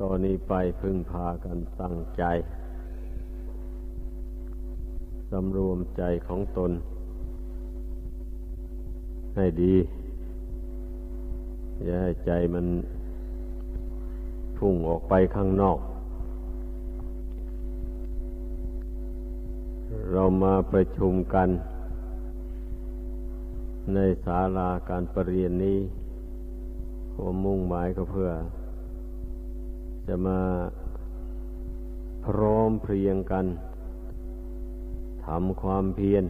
ตอนนี้ไปพึ่งพากันตั้งใจ สำรวมใจของตน ให้ดี อย่าให้ใจมันพุ่งออกไปข้างนอก เรามาประชุมกัน ในศาลาการประเรียนนี้หัวมุ่งหมายก็เพื่อ จะมาพร้อมเพรียงกันทำความเพียร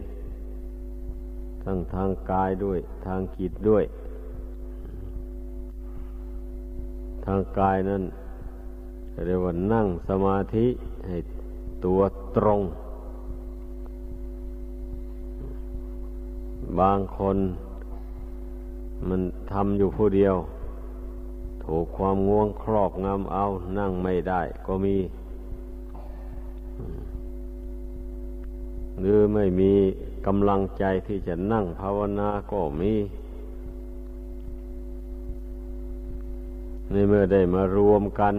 ทั้งทางกายด้วย ทางจิตด้วย ทางกายนั้นเรียกว่านั่งสมาธิให้ตัวตรง บางคนมันทำอยู่ผู้เดียว ถูกความง่วงครอบงำเอานั่งไม่ได้ก็มี หรือไม่มีกำลังใจที่จะนั่งภาวนาก็มีในเมื่อได้มารวมกัน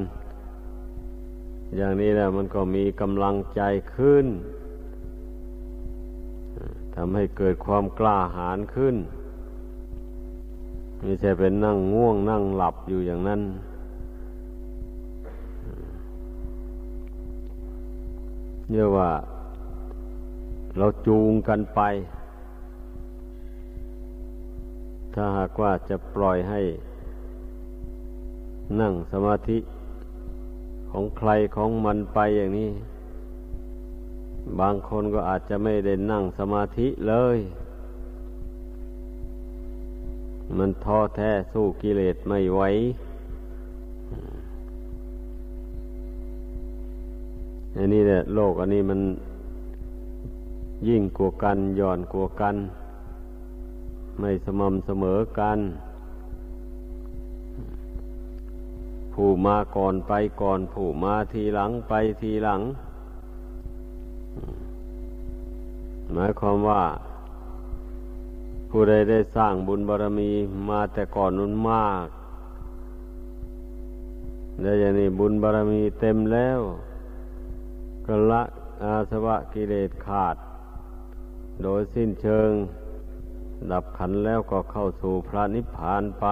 อย่างนี้แล้วมันก็มีกำลังใจขึ้นทำให้เกิดความกล้าหาญขึ้น ไม่ใช่เป็นนั่งง่วงนั่งหลับอยู่อย่างนั้น เรียกว่า เราจูงกันไป ถ้าหากว่าจะปล่อยให้ นั่งสมาธิของใครของมันไปอย่างนี้ บางคนก็อาจจะไม่ได้นั่งสมาธิเลย มันท้อแท้สู้กิเลสไม่ไหวอันนี้แหละโลกอันนี้มันยิ่งกลัวกันย่อนกลัวกัน ไม่สม่ำเสมอกัน ผู้มาก่อนไปก่อน ผู้มาทีหลังไปทีหลัง หมายความว่า ผู้ใดได้สร้างบุญบารรมีมาแต่ก่อนนั้นมากได้อย่างนี้บุญบารรมีเต็มแล้วก็ละอาสวะกิเลสขาด โดยสิ้นเชิง ดับขันแล้วก็เข้าสู่พระนิพพานไป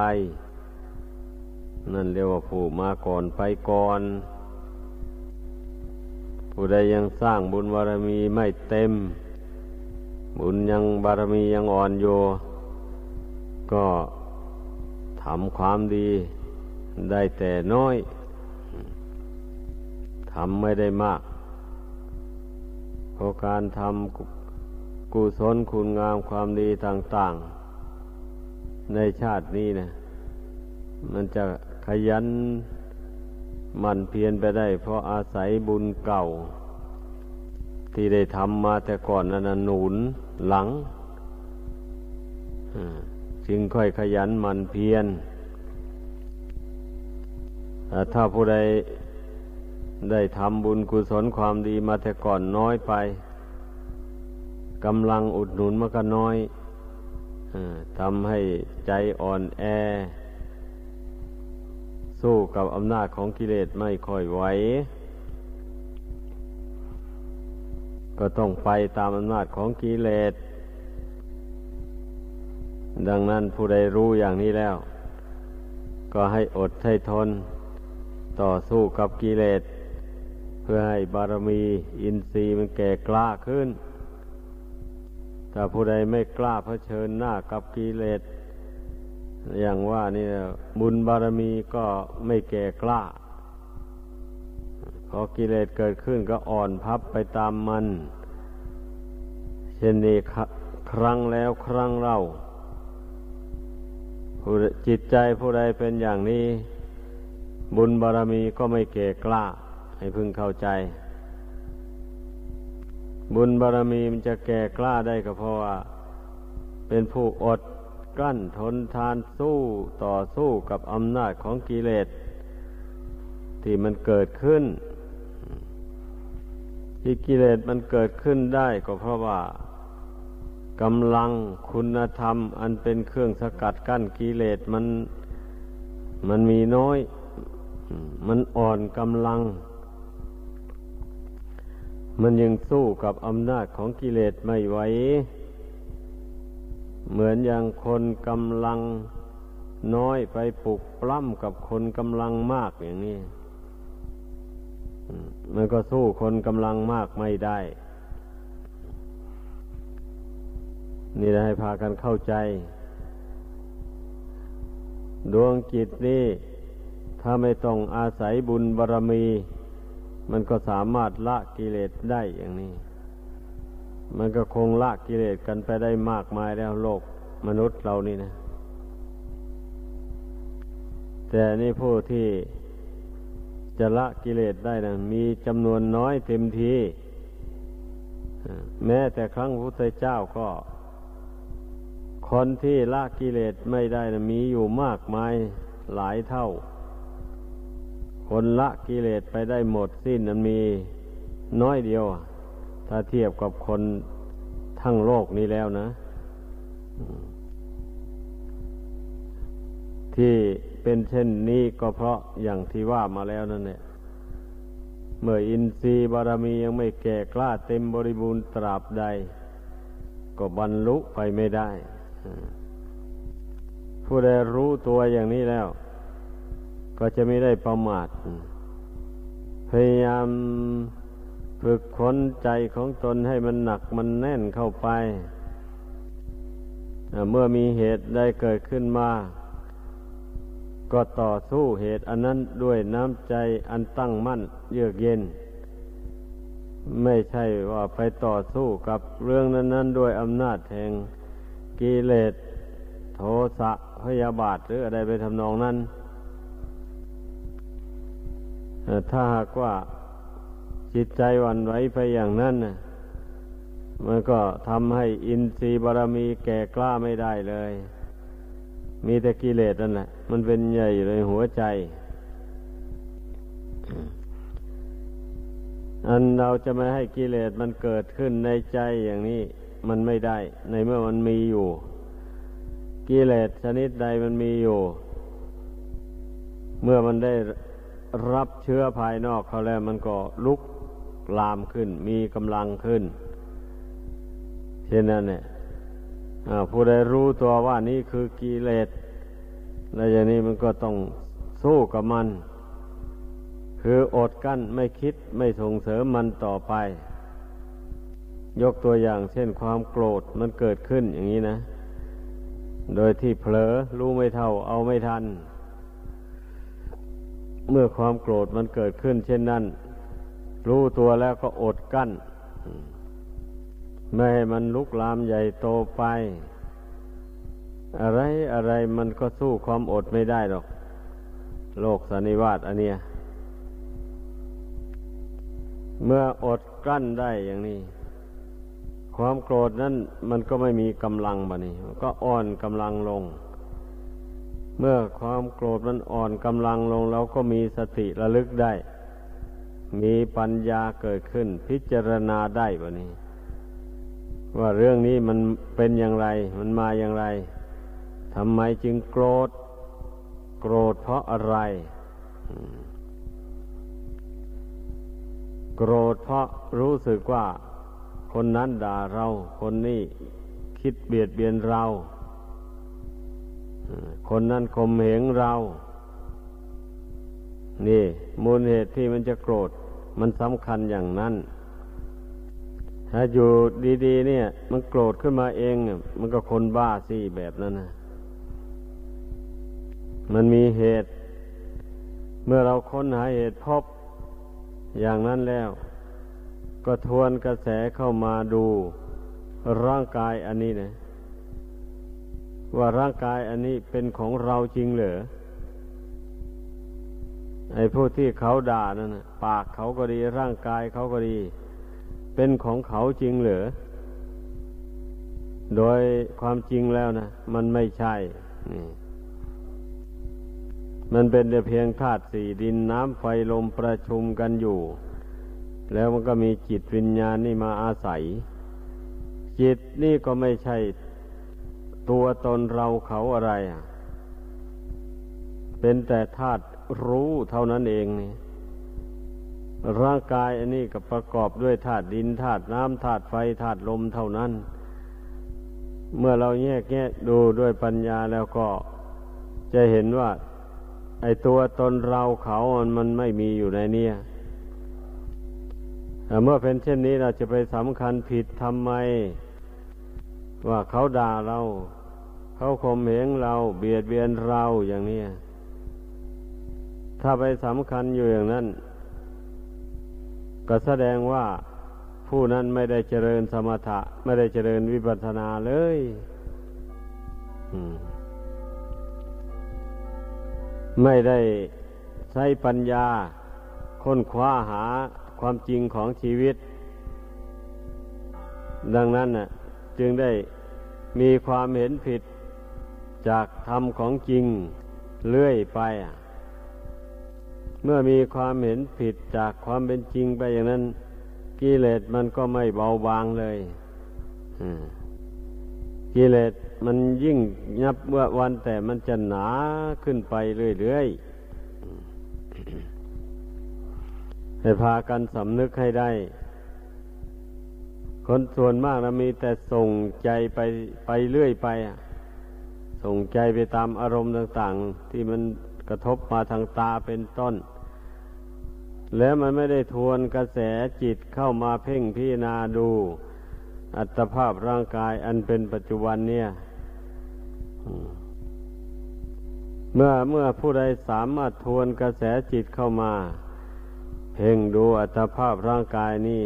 นั่นเรียกว่าผู้มาก่อนไปก่อน ผู้ใดยังสร้างบุญบารรมีไม่เต็ม บุญยังบารมียังอ่อนโยก็ทำความดีได้แต่น้อยทำไม่ได้มากเพราะการทำกุศลคุณงามความดีต่าง ๆ ในชาตินี้นะมันจะขยันมันเพียนไปได้ เพราะอาศัยบุญเก่า ที่ได้ทำมาแต่ก่อนนั้นหนุน หลังจึงค่อยขยันมันเพียรถ้าผู้ใดได้ทำบุญกุศลความดีมาแต่ก่อนน้อยไปกำลังอุดหนุนมันก็น้อยทำให้ใจอ่อนแอ สู้กับอำนาจของกิเลสไม่ค่อยไหว ก็ต้องไปตามอำนาจของกิเลส ดังนั้นผู้ใดรู้อย่างนี้แล้ว ก็ให้อดให้ทน ต่อสู้กับกิเลส เพื่อให้บารมีอินทรีย์มันแก่กล้าขึ้น ถ้าผู้ใดไม่กล้าเผชิญหน้ากับกิเลส อย่างว่านี่บุญบารมีก็ไม่แก่กล้า พอกิเลสเกิดขึ้นก็อ่อนพับไปตามมัน เช่นนี้ครั้งแล้วครั้งเล่าจิตใจผู้ใดเป็นอย่างนี้ บุญบารรมีก็ไม่เก่กล้า ให้พึงเข้าใจ บุญบารรมีมันจะแก่กล้าได้ก็เพราะว่า เป็นผู้อดกั้นทนทานสู้ต่อสู้กับอำนาจของกิเลสที่มันเกิดขึ้น ที่กิเลสมันเกิดขึ้นได้ก็เพราะว่ากำลังคุณธรรม อันเป็นเครื่องสกัดกั้นกิเลสมันมันมีน้อย มันอ่อนกำลัง มันยังสู้กับอำนาจของกิเลสไม่ไหว เหมือนอย่างคนกำลังน้อยไปปลุกปล้ำกับคนกำลังมากอย่างนี้ มันก็สู้คนกำลังมากไม่ได้ นี่ได้พากันเข้าใจ ดวงจิตนี่ถ้าไม่ต้องอาศัยบุญบารรมี มันก็สามารถละกิเลสได้อย่างนี้ มันก็คงละกิเลสกันไปได้มากมายแล้วโลกมนุษย์เรานี่นะ แต่นี่ผู้ที่ จะละกิเลสได้นะมีจำนวนน้อยเต็มทีแม้แต่ครั้งพระพุทธเจ้าก็ คนที่ละกิเลสไม่ได้นะมีอยู่มากมายหลายเท่า คนละกิเลสไปได้หมดสิ้นนั้นมีน้อยเดียว ถ้าเทียบกับคนทั้งโลกนี้แล้วนะ ที่ เป็นเช่นนี้ก็เพราะอย่างที่ว่ามาแล้วนั่นแหละเมื่ออินทรีย์บารมียังไม่แก่กล้าเต็มบริบูรณ์ตราบใด ก็บรรลุไปไม่ได้ ผู้ใดรู้ตัวอย่างนี้แล้ว ก็จะไม่ได้ประมาท พยายามฝึกขนใจของตนให้มันหนักมันแน่นเข้าไป เมื่อมีเหตุได้เกิดขึ้นมา ก็ต่อสู้เหตุอันนั้นด้วยน้ำใจอันตั้งมั่นเยือกเย็น ไม่ใช่ว่าไปต่อสู้กับเรื่องนั้น ๆ ด้วยอำนาจแห่งกิเลสโทสะพยาบาทหรืออะไรไปทำนองนั้น ถ้าหากว่าจิตใจวันไหวไปอย่างนั้นมันก็ทำให้อินทรีย์บารมีแก่กล้าไม่ได้เลย มีแต่กิเลสนั่นแหละมันเป็นใหญ่อยู่ในหัวใจ อันเราจะไม่ให้กิเลสมันเกิดขึ้นในใจอย่างนี้มันไม่ได้ ในเมื่อมันมีอยู่ กิเลสชนิดใดมันมีอยู่ เมื่อมันได้รับเชื้อภายนอกเขาแล้วมันก็ลุกลามขึ้น มีกำลังขึ้น เช่นนั้นเนี่ย ผู้ใดรู้ตัวว่านี่คือกิเลสแล้วอย่างนี้มันก็ต้องสู้กับมัน คืออดกั้นไม่คิดไม่ส่งเสริมมันต่อไป ยกตัวอย่างเช่นความโกรธมันเกิดขึ้นอย่างนี้นะ โดยที่เผลอรู้ไม่เท่าเอาไม่ทัน เมื่อความโกรธมันเกิดขึ้น เช่นนั้น รู้ตัวแล้วก็อดกั้น ไม่ให้มันลุกลามใหญ่โตไป อะไรอะไรมันก็สู้ความอดไม่ได้หรอก โลกสันนิวาตอันเนี้ยเมื่ออดกลั้นได้อย่างนี้ ความโกรธนั้นมันก็ไม่มีกำลังบะนี่ก็อ่อนกำลังลง เมื่อความโกรธมันอ่อนกำลังลงเราก็มีสติระลึกได้ มีปัญญาเกิดขึ้น พิจารณาได้บะนี้ ว่าเรื่องนี้มันเป็นอย่างไร มันมาอย่างไรทำไมจึงโกรธ โกรธเพราะอะไร โกรธเพราะรู้สึกว่า คนนั้นด่าเรา คนนี้คิดเบียดเบียนเรา คนนั้นข่มเหงเรา นี่ มูลเหตุที่มันจะโกรธ มันสำคัญอย่างนั้น ถ้าอยู่ดีๆเนี่ย มันโกรธขึ้นมาเองมันก็คนบ้าสิแบบนั้นนะมันมีเหตุ เมื่อเราค้นหาเหตุพบอย่างนั้นแล้ว ก็ทวนกระแสเข้ามาดูร่างกายอันนี้นะว่าร่างกายอันนี้เป็นของเราจริงเหรอไอ้ผู้ที่เขาด่านั่นนะปากเขาก็ดี ร่างกายเขาก็ดี เป็นของเขาจริงหรือ โดยความจริงแล้วนะมันไม่ใช่มันเป็นแต่เพียงธาตุสี่ดินน้ำไฟลมประชุมกันอยู่ แล้วมันก็มีจิตวิญญาณนี่มาอาศัย จิตนี่ก็ไม่ใช่ตัวตนเราเขาอะไรเเป็นแต่ธาตุรู้เท่านั้นเองนี่ ร่างกายอันนี้ก็ประกอบด้วยธาตุดินธาตุน้ำธาตุไฟธาตุลมเท่านั้น เมื่อเราแยกแยะดูด้วยปัญญาแล้วก็จะเห็นว่า ไอตัวตนเราเขามันมันไม่มีอยู่ในเนี้ยเมื่อเป็นเช่นนี้เราจะไปสำคัญผิดทำไม ว่าเขาด่าเรา เขาข่มเหงเรา เบียดเบียนเราอย่างนี้ถ้าไปสำคัญอยู่อย่างนั้น ก็แสดงว่าผู้นั้นไม่ได้เจริญสมถะ ไม่ได้เจริญวิปัสสนาเลยไม่ได้ใช้ปัญญา ค้นคว้าหาความจริงของชีวิต ดังนั้นน่ะ จึงได้มีความเห็นผิดจากธรรมของจริงเลื่อยไปอะ เมื่อมีความเห็นผิดจากความเป็นจริงไปอย่างนั้นกิเลสมันก็ไม่เบาบางเลยกิเลสมันยิ่งยับเมื่อวันแต่มันจะหนาขึ้นไปเรื่อยๆให้พากันสำนึกให้ได้ คนส่วนมากนะมีแต่ส่งใจไปไปเรื่อยไปส่งใจไปตามอารมณ์ต่าง ๆ ที่มันกระทบมาทางตาเป็นต้น แล้วมันไม่ได้ทวนกระแสจิตเข้ามาเพ่งพิจารณาดู อัตภาพร่างกายอันเป็นปัจจุบันเนี่ยเมื่อเมื่อผู้ใดสามารถทวนกระแสจิตเข้ามา เพ่งดูอัตภาพร่างกายนี่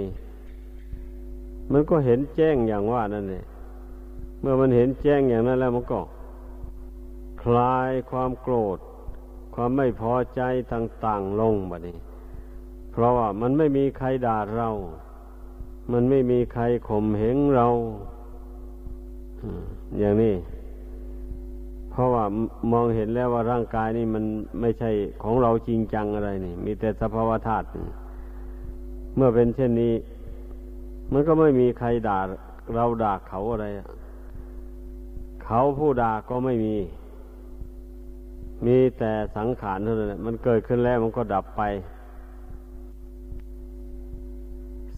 มันก็เห็นแจ้งอย่างว่านั่นเองเมื่อมันเห็นแจ้งอย่างนั้นแล้วมันก็ คลายความโกรธ ความไม่พอใจต่าง ๆ ลงแบบนี้ เพราะว่ามันไม่มีใครด่าเรา มันไม่มีใครข่มเหงเรา อย่างนี้ เพราะว่ามองเห็นแล้วว่าร่างกายนี่มันไม่ใช่ของเราจริงจังอะไรนี่ มีแต่สภาวธาตุ เมื่อเป็นเช่นนี้ มันก็ไม่มีใครด่าเราด่าเขาอะไร เขาผู้ด่าก็ไม่มี มีแต่สังขารเท่านั้นมันเกิดขึ้นแล้วมันก็ดับไป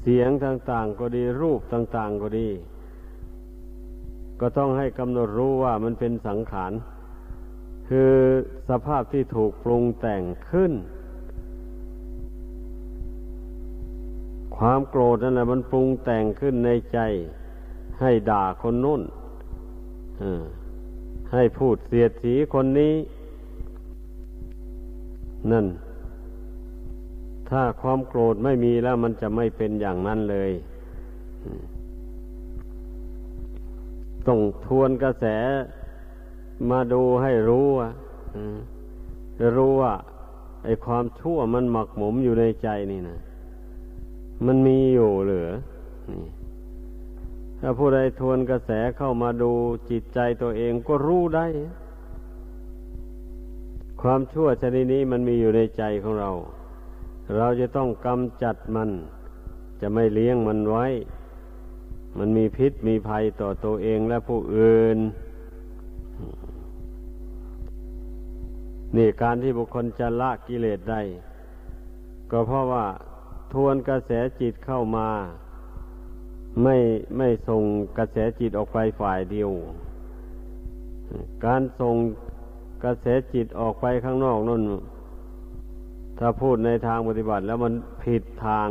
เสียงต่าง ๆ ก็ดีรูปต่าง ๆ ก็ดี ก็ต้องให้กำหนดรู้ว่ามันเป็นสังขาร คือสภาพที่ถูกปรุงแต่งขึ้น ความโกรธนั่นแหละมันปรุงแต่งขึ้นในใจ ให้ด่าคนนู้นให้พูดเสียดสีคนนี้ นั่น ถ้าความโกรธไม่มีแล้วมันจะไม่เป็นอย่างนั้นเลย ต้องทวนกระแสมาดูให้รู้ว่ารู้ว่าไอ้ความชั่วมันหมักหมมอยู่ในใจนี่นะมันมีอยู่เหลือถ้าผู้ใดทวนกระแสเข้ามาดูจิตใจตัวเองก็รู้ได้ ความชั่วชนิดนี้มันมีอยู่ในใจของเรา เราจะต้องกำจัดมัน จะไม่เลี้ยงมันไว้ มันมีพิษมีภัยต่อตัวเองและผู้อื่น นี่การที่บุคคลจะละกิเลสได้ ก็เพราะว่าทวนกระแสจิตเข้ามา ไม่ไม่ส่งกระแสจิตออกไปฝ่ายเดียว การส่งกระแสจิตออกไปข้างนอกนั่น ถ้าพูดในทางปฏิบัติแล้วมันผิดทาง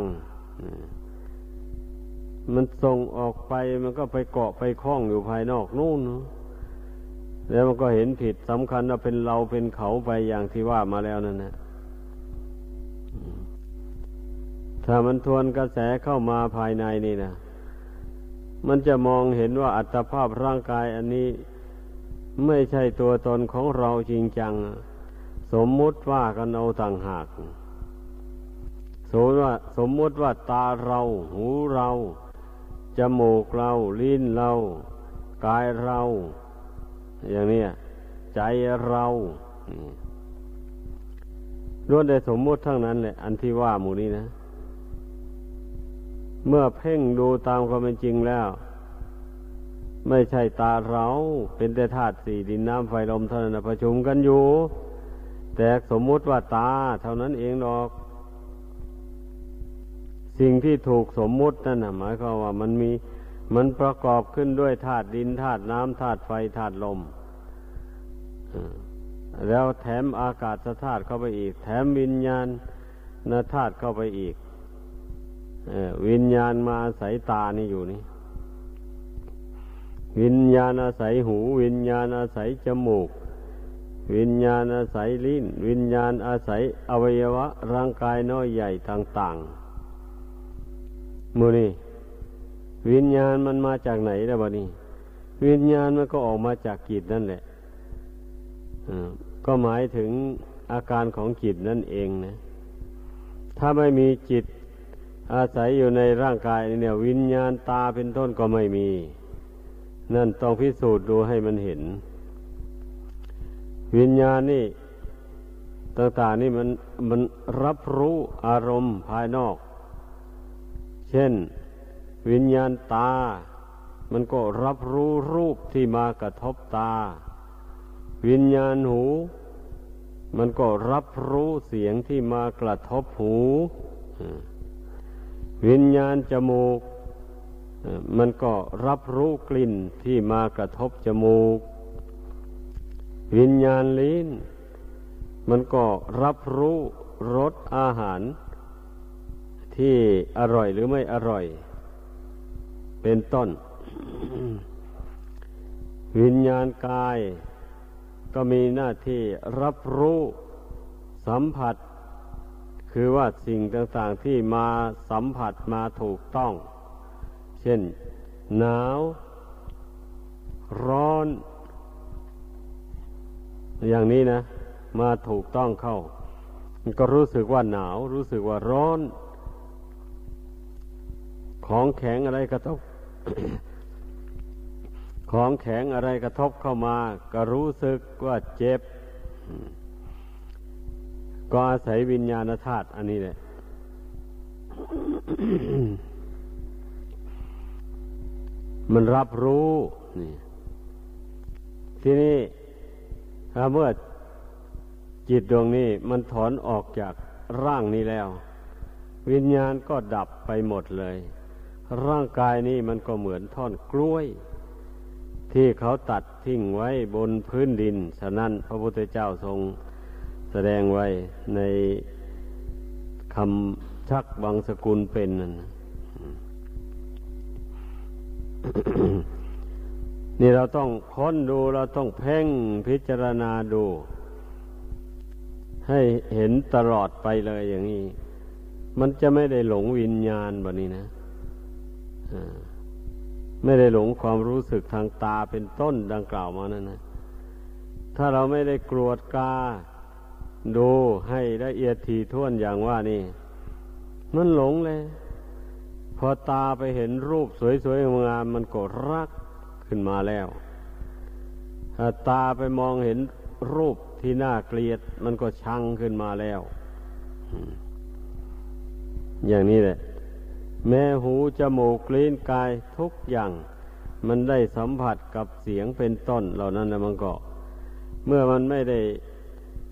มันส่งออกไปมันก็ไปเกาะไปคล้องอยู่ภายนอกนู่น แล้วมันก็เห็นผิดสำคัญว่าเป็นเราเป็นเขาไปอย่างที่ว่ามาแล้วนั่นนะถ้ามันทวนกระแสเข้ามาภายในนี่นะมันจะมองเห็นว่าอัตภาพร่างกายอันนี้ไม่ใช่ตัวตนของเราจริงจัง สมมุติว่ากันเอาต่างหาก สมมติว่า สมมุติว่าตาเรา หูเรา จมูกเรา ลิ้นเรา กายเรา อย่างนี้ใจเราล้วนได้สมมุติทั้งนั้นแหละ อันที่ว่าหมู่นี้นะ เมื่อเพ่งดูตามความเป็นจริงแล้ว ไม่ใช่ตาเรา เป็นแต่ธาตุสี่ดินน้ำไฟลมเท่านั้นประชุมกันอยู่ แต่สมมุติว่าตา เท่านั้นเองหรอก สิ่งที่ถูกสมมุตินั่นนะหมายความว่ามันมีมันประกอบขึ้นด้วยธาตุดินธาตุน้ำธาตุไฟธาตุลมแล้วแถมอากาศธาตุเข้าไปอีก แถมวิญญาณนธาตุเข้าไปอีกวิญญาณมาอาศัยตานี่อยู่นี่ วิญญาณอาศัยหู วิญญาณอาศัยจมูก วิญญาณอาศัยลิ้น วิญญาณอาศัยอวัยวะ ร่างกายน้อยใหญ่ต่างๆมูนี่วิญญาณมันมาจากไหนล้วบะนี่วิญญาณมันก็ออกมาจากจิตนั่นแหละก็หมายถึงอาการของจิตนั่นเองนะ ถ้าไม่มีจิตอาศัยอยู่ในร่างกายเนี่ย วิญญาณตาเป็นต้นก็ไม่มี นั่นต้องพิสูจน์ดูให้มันเห็น วิญญาณนี่ต่างๆนี่มันมันรับรู้อารมณ์ภายนอก เช่นวิญญาณตา มันก็รับรู้รูปที่มากระทบตา วิญญาณหู มันก็รับรู้เสียงที่มากระทบหู วิญญาณจมูก มันก็รับรู้กลิ่นที่มากระทบจมูก วิญญาณลิ้น มันก็รับรู้รสอาหาร ที่อร่อยหรือไม่อร่อย เป็นต้น วิญญาณกาย ก็มีหน้าที่รับรู้สัมผัส คือว่าสิ่งต่างๆที่มาสัมผัสมาถูกต้อง เช่น หนาว ร้อน อย่างนี้นะ มาถูกต้องเข้า มันก็รู้สึกว่าหนาว รู้สึกว่าร้อน ของแข็งอะไรกระทบ ของแข็งอะไรกระทบเข้ามา ก็รู้สึกว่าเจ็บ ก็อาศัยวิญญาณธาตุอันนี้แหละมันรับรู้ นี่ ที่นี้ ถ้าเมื่อจิตดวงนี้มันถอนออกจากร่างนี้แล้ว วิญญาณก็ดับไปหมดเลย ร่างกายนี้มันก็เหมือนท่อนกล้วย ที่เขาตัดทิ้งไว้บนพื้นดิน ฉะนั้นพระพุทธเจ้าทรงแสดงไว้ในคำชักบางสกุลเป็นนั่น นี่เราต้องค้นดูเราต้องเพ่งพิจารณาดู ให้เห็นตลอดไปเลยอย่างนี้ มันจะไม่ได้หลงวิญญาณแบบนี้นะไม่ได้หลงความรู้สึกทางตาเป็นต้นดังกล่าวมานั่นนะถ้าเราไม่ได้กรวดกาดูให้ละเอียดถี่ถ้วนอย่างว่านี่ มันหลงเลย พอตาไปเห็นรูปสวยๆงามมันก็รัก ขึ้นมาแล้ว ถ้าตาไปมองเห็นรูปที่น่าเกลียด มันก็ชังขึ้นมาแล้ว อย่างนี้แหละ แม้หูจมูกลิ้นกายทุกอย่าง มันได้สัมผัสกับเสียงเป็นต้นเหล่านั้นนะมันก็ เมื่อมันไม่ได้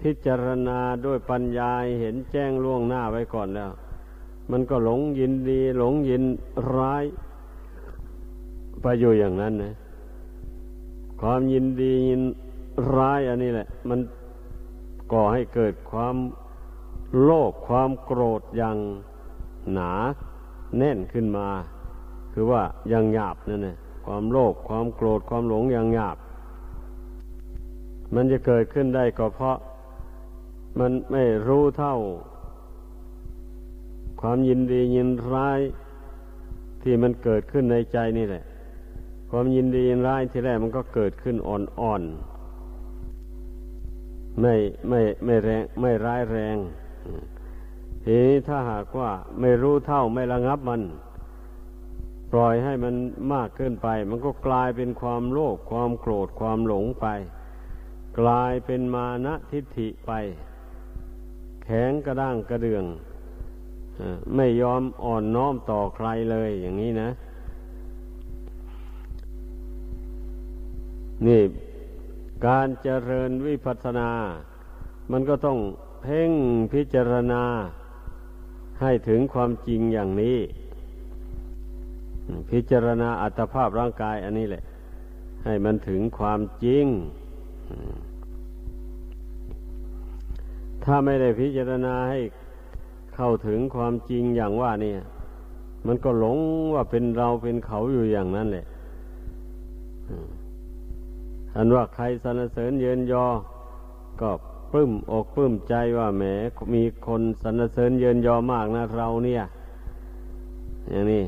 พิจารณาด้วยปัญญาเห็นแจ้งล่วงหน้าไว้ก่อนแล้ว มันก็หลงยินดี หลงยินร้ายไปอยู่อย่างนั้นนะ ความยินดียินร้ายอันนี้แหละ มันก่อให้เกิดความโลภความโกรธอย่างหนาแน่นขึ้นมา คือว่ายังหยาบนั่นแหละความโลภความโกรธความหลงยังหยาบ มันจะเกิดขึ้นได้ก็เพราะ มันไม่รู้เท่า ความยินดียินร้ายที่มันเกิดขึ้นในใจนี่แหละ ความยินดียินร้ายที่แรกมันก็เกิดขึ้นอ่อนๆไม่ไม่ไม่แรงไม่ร้ายแรงทีนี้ถ้าหากว่าไม่รู้เท่าไม่ระงับมัน ปล่อยให้มันมากขึ้นไป มันก็กลายเป็นความโลภความโกรธความหลงไป กลายเป็นมานะทิฏฐิไป แข็งกระด้างกระเดืองไม่ยอมอ่อนน้อมต่อใครเลยอย่างนี้นะ นี่การเจริญวิปัสสนา มันก็ต้องเพ่งพิจารณาให้ถึงความจริงอย่างนี้ พิจารณาอัตภาพร่างกายอันนี้แหละ ให้มันถึงความจริง ถ้าไม่ได้พิจารณาให้เข้าถึงความจริงอย่างว่านี่มันก็หลงว่าเป็นเราเป็นเขาอยู่อย่างนั้นแหละ อันว่าใครสรรเสริญเยินยอ ก็ปลื้มอกปลื้มใจว่าแหมมีคนสรรเสริญเยินยอมากนะเราเนี่ย อย่างนี้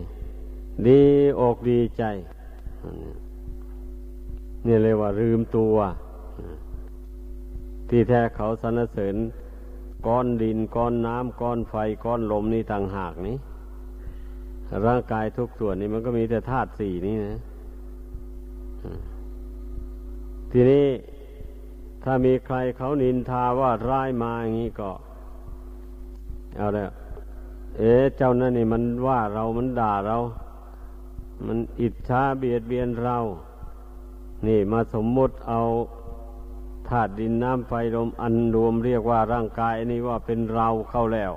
ดีอกดีใจ นี่เลยว่าลืมตัว ที่แท้เขาสรรเสริญก้อนดินก้อนน้ำก้อนไฟก้อนลมนี่ต่างหากนี้ ร่างกายทุกส่วนนี่มันก็มีแต่ธาตุสี่นี่นะ ทีนี้ถ้ามีใครเขานินทาว่าร้ายมาอย่างนี้ก็ เอาแล้วเอ๊เจ้านั่นนี่มันว่าเรามันด่าเรา มันอิจฉาเบียดเบียนเรา นี่มาสมมติเอาธาตุดินน้ำไฟลมอันรวมเรียกว่าร่างกายนี้ว่าเป็นเราเข้าแล้ว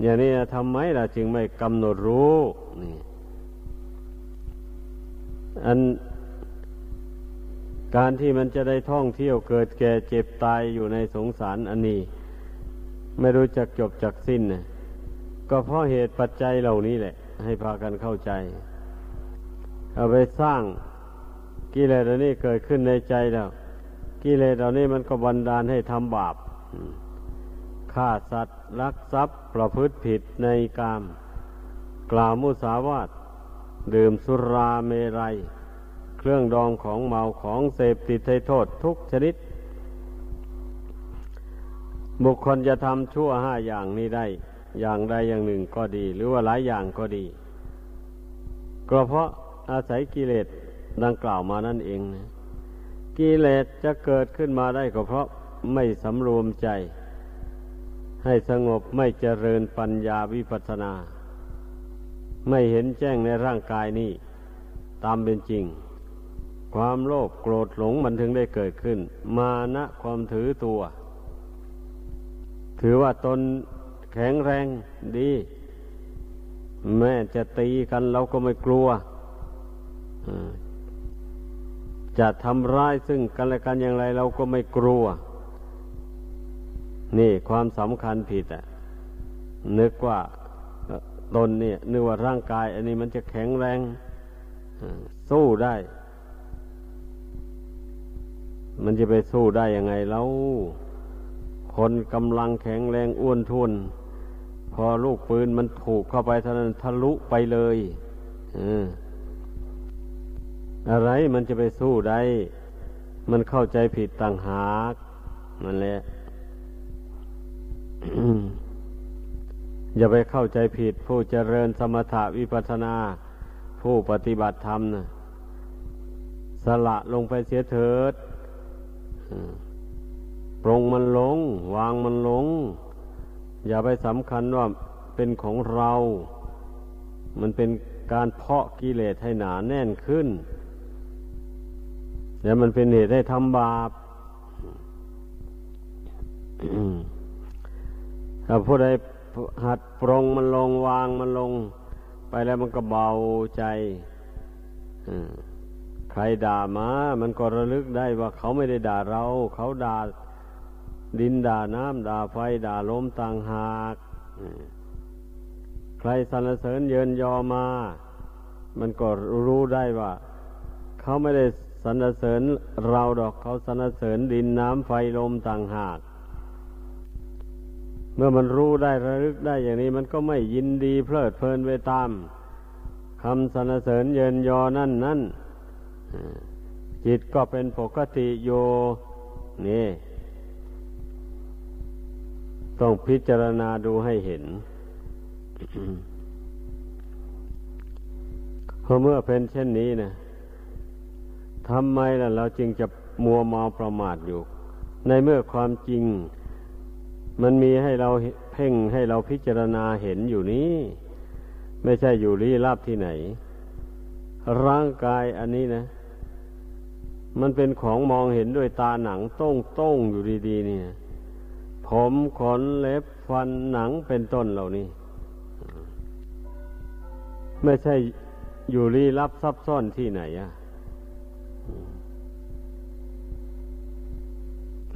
อย่างนี้ทำไมล่ะจึงไม่กำหนดรู้นี่อัน การที่มันจะได้ท่องเที่ยวเกิดแก่เจ็บตายอยู่ในสงสารอันนี้ ไม่รู้จักจบจักสิ้นนะก็เพราะเหตุปัจจัยเหล่านี้แหละ ให้พากันเข้าใจ เอาไปสร้างกิเลสเหล่านี้เกิดขึ้นในใจแล้ว กิเลสเหล่านี้มันก็บันดาลให้ทำบาปฆ่าสัตว์ลักทรัพย์ประพฤติผิดในกาม กล่าวมุสาวาทดื่มสุราเมรัย เครื่องดองของเมาของเสพติดให้โทษทุกชนิด บุคคลจะทำชั่วห้าอย่างนี้ได้ อย่างใดอย่างหนึ่งก็ดี หรือว่าหลายอย่างก็ดี ก็เพราะอาศัยกิเลสดังกล่าวมานั่นเองนะกิเลสจะเกิดขึ้นมาได้ก็เพราะไม่สำรวมใจ ให้สงบไม่เจริญปัญญาวิปัสนา ไม่เห็นแจ้งในร่างกายนี้ ตามเป็นจริง ความโลภโกรธหลงมันถึงได้เกิดขึ้น มานะความถือตัว ถือว่าตนแข็งแรงดี แม้จะตีกันเราก็ไม่กลัวจะทำร้ายซึ่งกันและกันอย่างไรเราก็ไม่กลัว นี่ความสำคัญผิดอะนึกว่าตนเนี่ยนึกว่าร่างกาย อันนี้มันจะแข็งแรงสู้ได้ มันจะไปสู้ได้ยังไงแล้ว คนกำลังแข็งแรงอ้วนทุน พอลูกปืนมันถูกเข้าไปเท่านั้นทะลุไปเลยออะไรมันจะไปสู้ได้ มันเข้าใจผิดต่างหากนั่นแหละ อย่าไปเข้าใจผิด ผู้เจริญสมถะวิปัสนา ผู้ปฏิบัติธรรมนะสละลงไปเสียเถิด ปรงมันลง วางมันลง อย่าไปสำคัญว่าเป็นของเรา มันเป็นการเพาะกิเลสให้หนาแน่นขึ้น แล้วมันเป็นเหตุให้ทำบาปถ้าผู้ใดหัดปรงมันลงวางมันลง ไปแล้วมันก็เบาใจ ใครด่ามา มันก็ระลึกได้ว่าเขาไม่ได้ด่าเรา เขาด่าดินด่าน้ำด่าไฟด่าลมต่างหากใครสรรเสริญเยินยอมา มันก็รู้ได้ว่า เขาไม่ได้สรรเสริญเราดอกเขาสรรเสริญดินน้ำไฟลมต่างหาก เมื่อมันรู้ได้ระลึกได้อย่างนี้มันก็ไม่ยินดีเพลิดเพลินไปตามคำสรรเสริญเยินยอนั่นนั่น จิตก็เป็นปกติโยนี่ ต้องพิจารณาดูให้เห็นเพราะเมื่อเป็นเช่นนี้นะทำไมล่ะ เราจึงจะมัวเมาประมาทอยู่ ในเมื่อความจริง มันมีให้เราเพ่งให้เราพิจารณาเห็นอยู่นี้ ไม่ใช่อยู่ลี้ลับที่ไหน ร่างกายอันนี้นะ มันเป็นของมองเห็นด้วยตาหนังต้งต้งอยู่ดีๆเนี่ยผมขนเล็บฟันหนังเป็นต้นเหล่านี้ ไม่ใช่อยู่ลี้ลับซับซ้อนที่ไหนอะ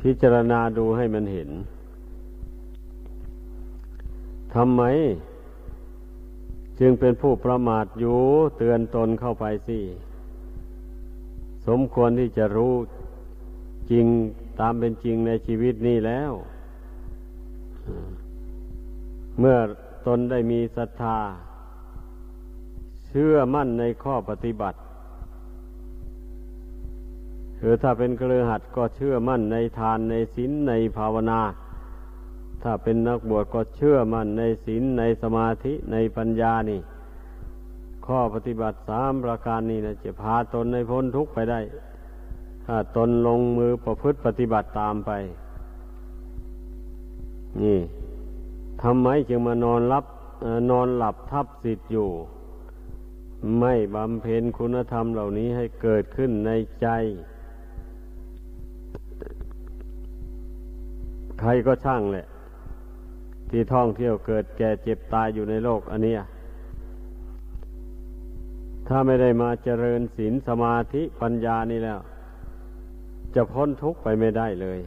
พิจารณาดูให้มันเห็นทำไม จึงเป็นผู้ประมาทอยู่เตือนตนเข้าไปสิ สมควรที่จะรู้จริงตามเป็นจริงในชีวิตนี้แล้ว เมื่อตนได้มีศรัทธา เชื่อมั่นในข้อปฏิบัติคือถ้าเป็นเครือหัดก็เชื่อมั่นในทานในศีลในภาวนา ถ้าเป็นนักบวชก็เชื่อมั่นในศีลในสมาธิในปัญญานี่ ข้อปฏิบัติสามประการนี้นะจะพาตนในพ้นทุกข์ไปได้ ถ้าตนลงมือประพฤติปฏิบัติตามไป นี่ทำไมจึงมานอนรับนอนหลับทับสิทธิ์อยู่ ไม่บำเพ็ญคุณธรรมเหล่านี้ให้เกิดขึ้นในใจ ใครก็ช่างแหละ ที่ท่องเที่ยวเกิดแก่เจ็บตายอยู่ในโลกอันนี้ ถ้าไม่ได้มาเจริญศีลสมาธิปัญญานี่แล้ว จะพ้นทุกข์ไปไม่ได้เลย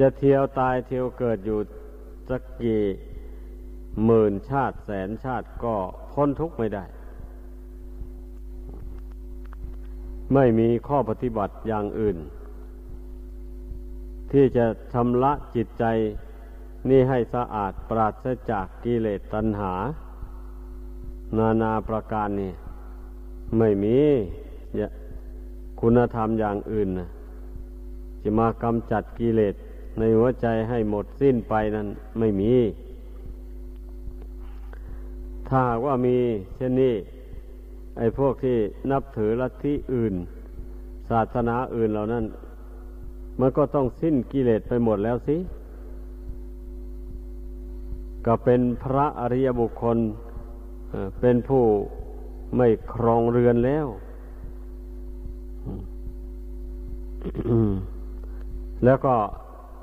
จะเที่ยวตายเที่ยวเกิดอยู่สักกี่หมื่นชาติแสนชาติก็พ้นทุกข์ไม่ได้ ไม่มีข้อปฏิบัติอย่างอื่น ที่จะชำระจิตใจ นี่ให้สะอาดปราศจากกิเลสตัณหา นานาประการนี่ไม่มีคุณธรรมอย่างอื่นนะจะมากำจัดกิเลสในหัวใจให้หมดสิ้นไปนั้นไม่มี ถ้าว่ามีเช่นนี้ ไอ้พวกที่นับถือลัทธิอื่น ศาสนาอื่นเหล่านั้น มันก็ต้องสิ้นกิเลสไปหมดแล้วสิ ก็เป็นพระอริยบุคคลเป็นผู้ไม่ครองเรือนแล้ว แล้วก็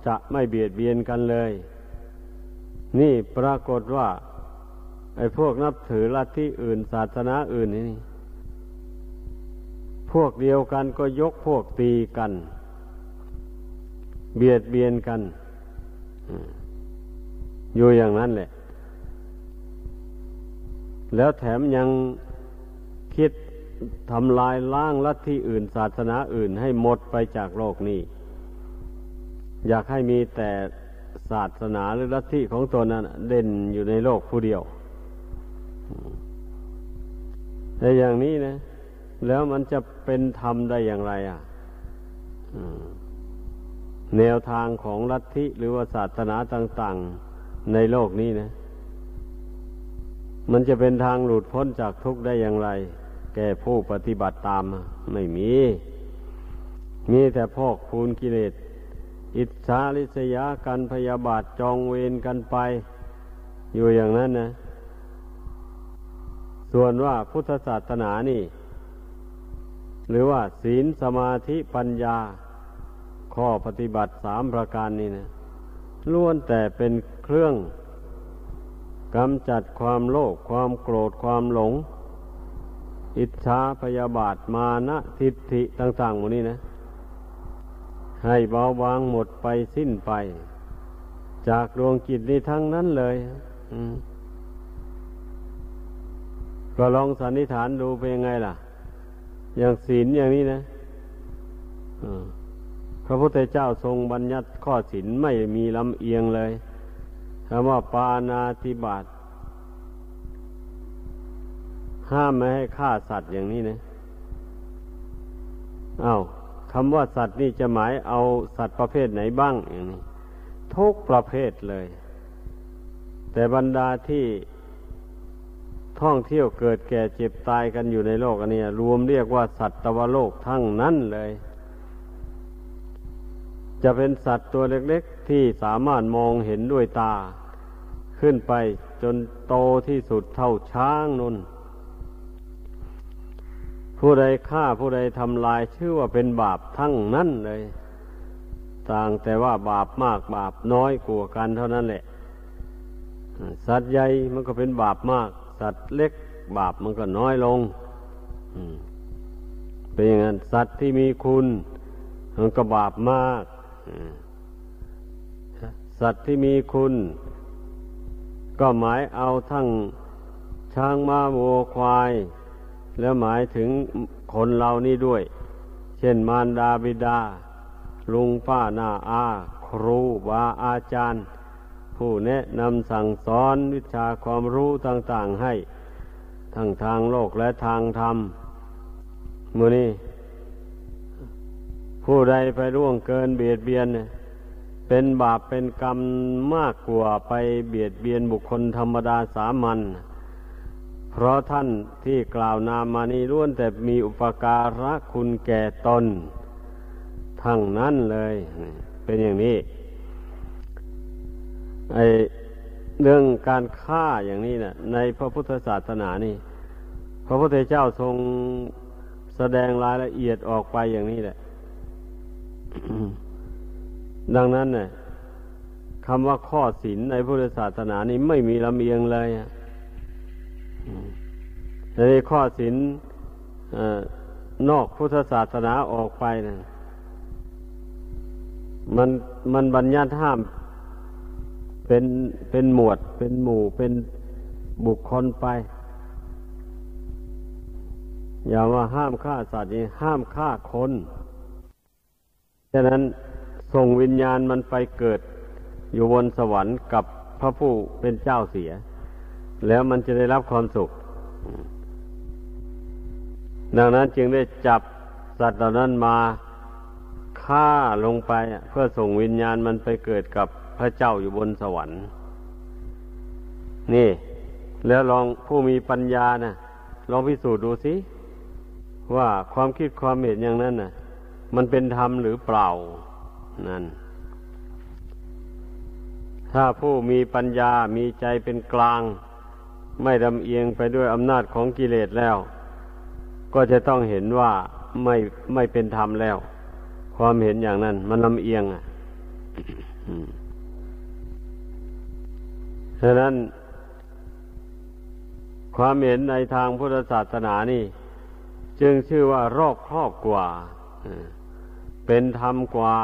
จะไม่เบียดเบียนกันเลย นี่ปรากฏว่า ไอ้พวกนับถือลัทธิอื่น ศาสนาอื่นนี่ พวกเดียวกันก็ยกพวกตีกัน เบียดเบียนกัน อยู่อย่างนั้นแหละ แล้วแถมยังคิดทำลายล้างลัทธิอื่น ศาสนาอื่นให้หมดไปจากโลกนี้ อยากให้มีแต่ศาสนาหรือลัทธิของตัวนั้นเด่นอยู่ในโลกผู้เดียวแต่อย่างนี้นะ แล้วมันจะเป็นธรรมได้อย่างไรอะแนวทางของลัทธิหรือว่าศาสนาต่าง ๆ ในโลกนี้นะ มันจะเป็นทางหลุดพ้นจากทุกข์ได้อย่างไร แก่ผู้ปฏิบัติตาม ไม่มี มีแต่พอกพูนกิเลสอิจฉาริษยากันพยาบาทจองเวรกันไป อยู่อย่างนั้นนะ ส่วนว่าพุทธศาสนานี่ หรือว่าศีลสมาธิปัญญา ข้อปฏิบัติสามประการนี้นะล้วนแต่เป็น รื่องกำจัดความโลภความโกรธความหลง อิจฉาพยาบาทมานะทิฏฐิต่างๆหมดนี้นะ ให้เบาบางหมดไปสิ้นไป จากดวงจิตนี้ทั้งนั้นเลยก็ลองสันนิษฐานดูเป็นยังไงล่ะ อย่างศีลอย่างนี้นะพระพุทธเจ้าทรงบัญญัติข้อศีลไม่มีลำเอียงเลย คำว่าปานาติบาตห้ามไม่ให้ฆ่าสัตว์อย่างนี้นะอา้าวคำว่าสัตว์นี่จะหมายเอาสัตว์ประเภทไหนบ้างอย่างนี้ทุกประเภทเลย แต่บรรดาที่ท่องเที่ยวเกิดแก่เจ็บตายกันอยู่ในโลกอันนี้รวมเรียกว่าสัตว์ตวโลกทั้งนั้นเลย จะเป็นสัตว์ตัวเล็ก ๆ ที่สามารถมองเห็นด้วยตา ขึ้นไปจนโตที่สุดเท่าช้างนุนผู้ใดฆ่าผู้ใดทำลายชื่อว่าเป็นบาปทั้งนั้นเลย ต่างแต่ว่าบาปมากบาปน้อยกว่ากันเท่านั้นแหละ สัตว์ใหญ่มันก็เป็นบาปมาก สัตว์เล็กบาปมันก็น้อยลงเป็นอย่างนั้นสัตว์ที่มีคุณมันก็บาปมากสัตว์ที่มีคุณ ก็หมายเอาทั้งช้างม้าวัวควาย แล้วหมายถึงคนเรานี่ด้วย เช่นมารดาบิดา ลุงป้านาอา ครูบาอาจารย์ ผู้แนะนำสั่งสอนวิชาความรู้ต่าง ๆให้ ทั้งทางโลกและทางธรรมมือนี้ผู้ใดไปร่วงเกินเบียดเบียนเนี่ย เป็นบาปเป็นกรรมมากกว่าไปเบียดเบียนบุคคลธรรมดาสามัญเพราะท่านที่กล่าวนามมานี้ล้วนแต่มีอุปการะคุณแก่ตน ทั้งนั้นเลย เป็นอย่างนี้ไอเรื่องการฆ่าอย่างนี้นะ่ะ ในพระพุทธศาสนานี่ พระพุทธเจ้าทรงแสดงรายละเอียดออกไปอย่างนี้แหละ ดังนั้นเนี่ยคำว่าข้อศีลในพุทธศาสนานี้ไม่มีลำเอียงเลยในข้อศีลนอกพุทธศาสนาออกไปนะมันมันบัญญัติห้าม เป็นเป็นหมวด เป็นหมู่เป็นบุคคลไป อย่าว่าห้ามฆ่าสัตว์นี่ห้ามฆ่าคนฉะนั้น ส่งวิญญาณมันไปเกิด อยู่บนสวรรค์กับพระผู้เป็นเจ้าเสีย แล้วมันจะได้รับความสุข ดังนั้นจึงได้จับสัตว์เหล่านั้นมาฆ่าลงไปเพื่อส่งวิญญาณมันไปเกิดกับพระเจ้าอยู่บนสวรรค์ นี่ แล้วลองผู้มีปัญญานะลองพิสูจน์ดูสิว่าความคิดความเห็นอย่างนั้นนะ่ะ มันเป็นธรรมหรือเปล่า นั่น ถ้าผู้มีปัญญามีใจเป็นกลาง ไม่ดำเอียงไปด้วยอำนาจของกิเลสแล้ว ก็จะต้องเห็นว่าไม่ไม่เป็นธรรมแล้ว ความเห็นอย่างนั้น มันลำเอียงอะฉะนั้น ความเห็นในทางพุทธศาสนานี่ จึงชื่อว่ารอบครอบกว่าเป็นธรรมกว่า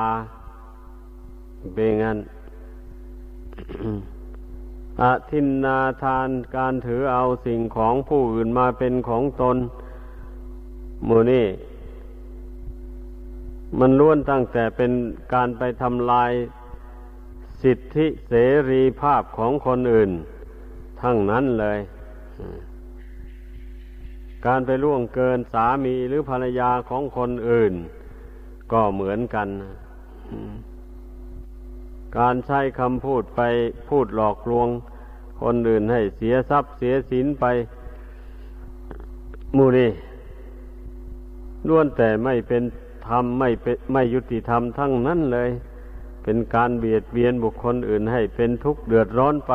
เป็นงั้นอทินนาทานการถือเอาสิ่งของผู้อื่นมาเป็นของตนมูนี่มันล้วนตั้งแต่เป็นการไปทำลายสิทธิเสรีภาพของคนอื่น ทั้งนั้นเลย การไปล่วงเกินสามีหรือภรรยาของคนอื่น ก็เหมือนกัน การใช้คำพูดไปพูดหลอกลวง คนอื่นให้เสียทรัพย์เสียสินไปมูนี่ล้วนแต่ไม่เป็นธรรมไม่เป็นไม่ยุติธรรมทั้งนั้นเลย เป็นการเบียดเบียนบุคคลอื่นให้เป็นทุกข์เดือดร้อนไป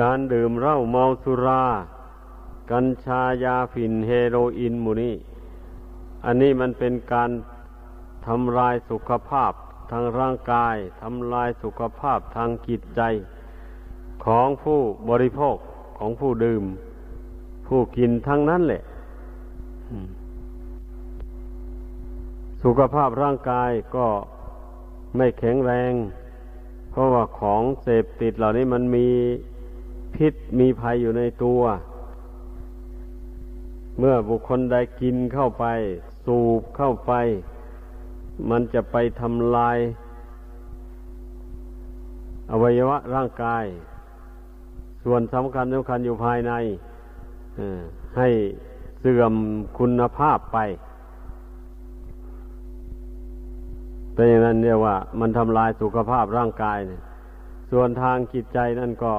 การดื่มเหล้าเมาสุรา กัญชายาฝิ่นเฮโรอีนมูนี่อันนี้มันเป็นการทำลายสุขภาพ ทางร่างกายทำลายสุขภาพทางจิตใจของผู้บริโภคของผู้ดื่ม ผู้กินทั้งนั้นแหละสุขภาพร่างกายก็ไม่แข็งแรง เพราะว่าของเสพติดเหล่านี้มันมีพิษมีภัยอยู่ในตัว เมื่อบุคคลใดกินเข้าไป สูบเข้าไป มันจะไปทำลาย อวัยวะร่างกาย ส่วนสำคัญสำคัญอยู่ภายในให้เสื่อมคุณภาพไปเป็นอย่างนั้นเรียกว่า มันทำลายสุขภาพร่างกายเนี่ยส่วนทางจิตใจนั่นก็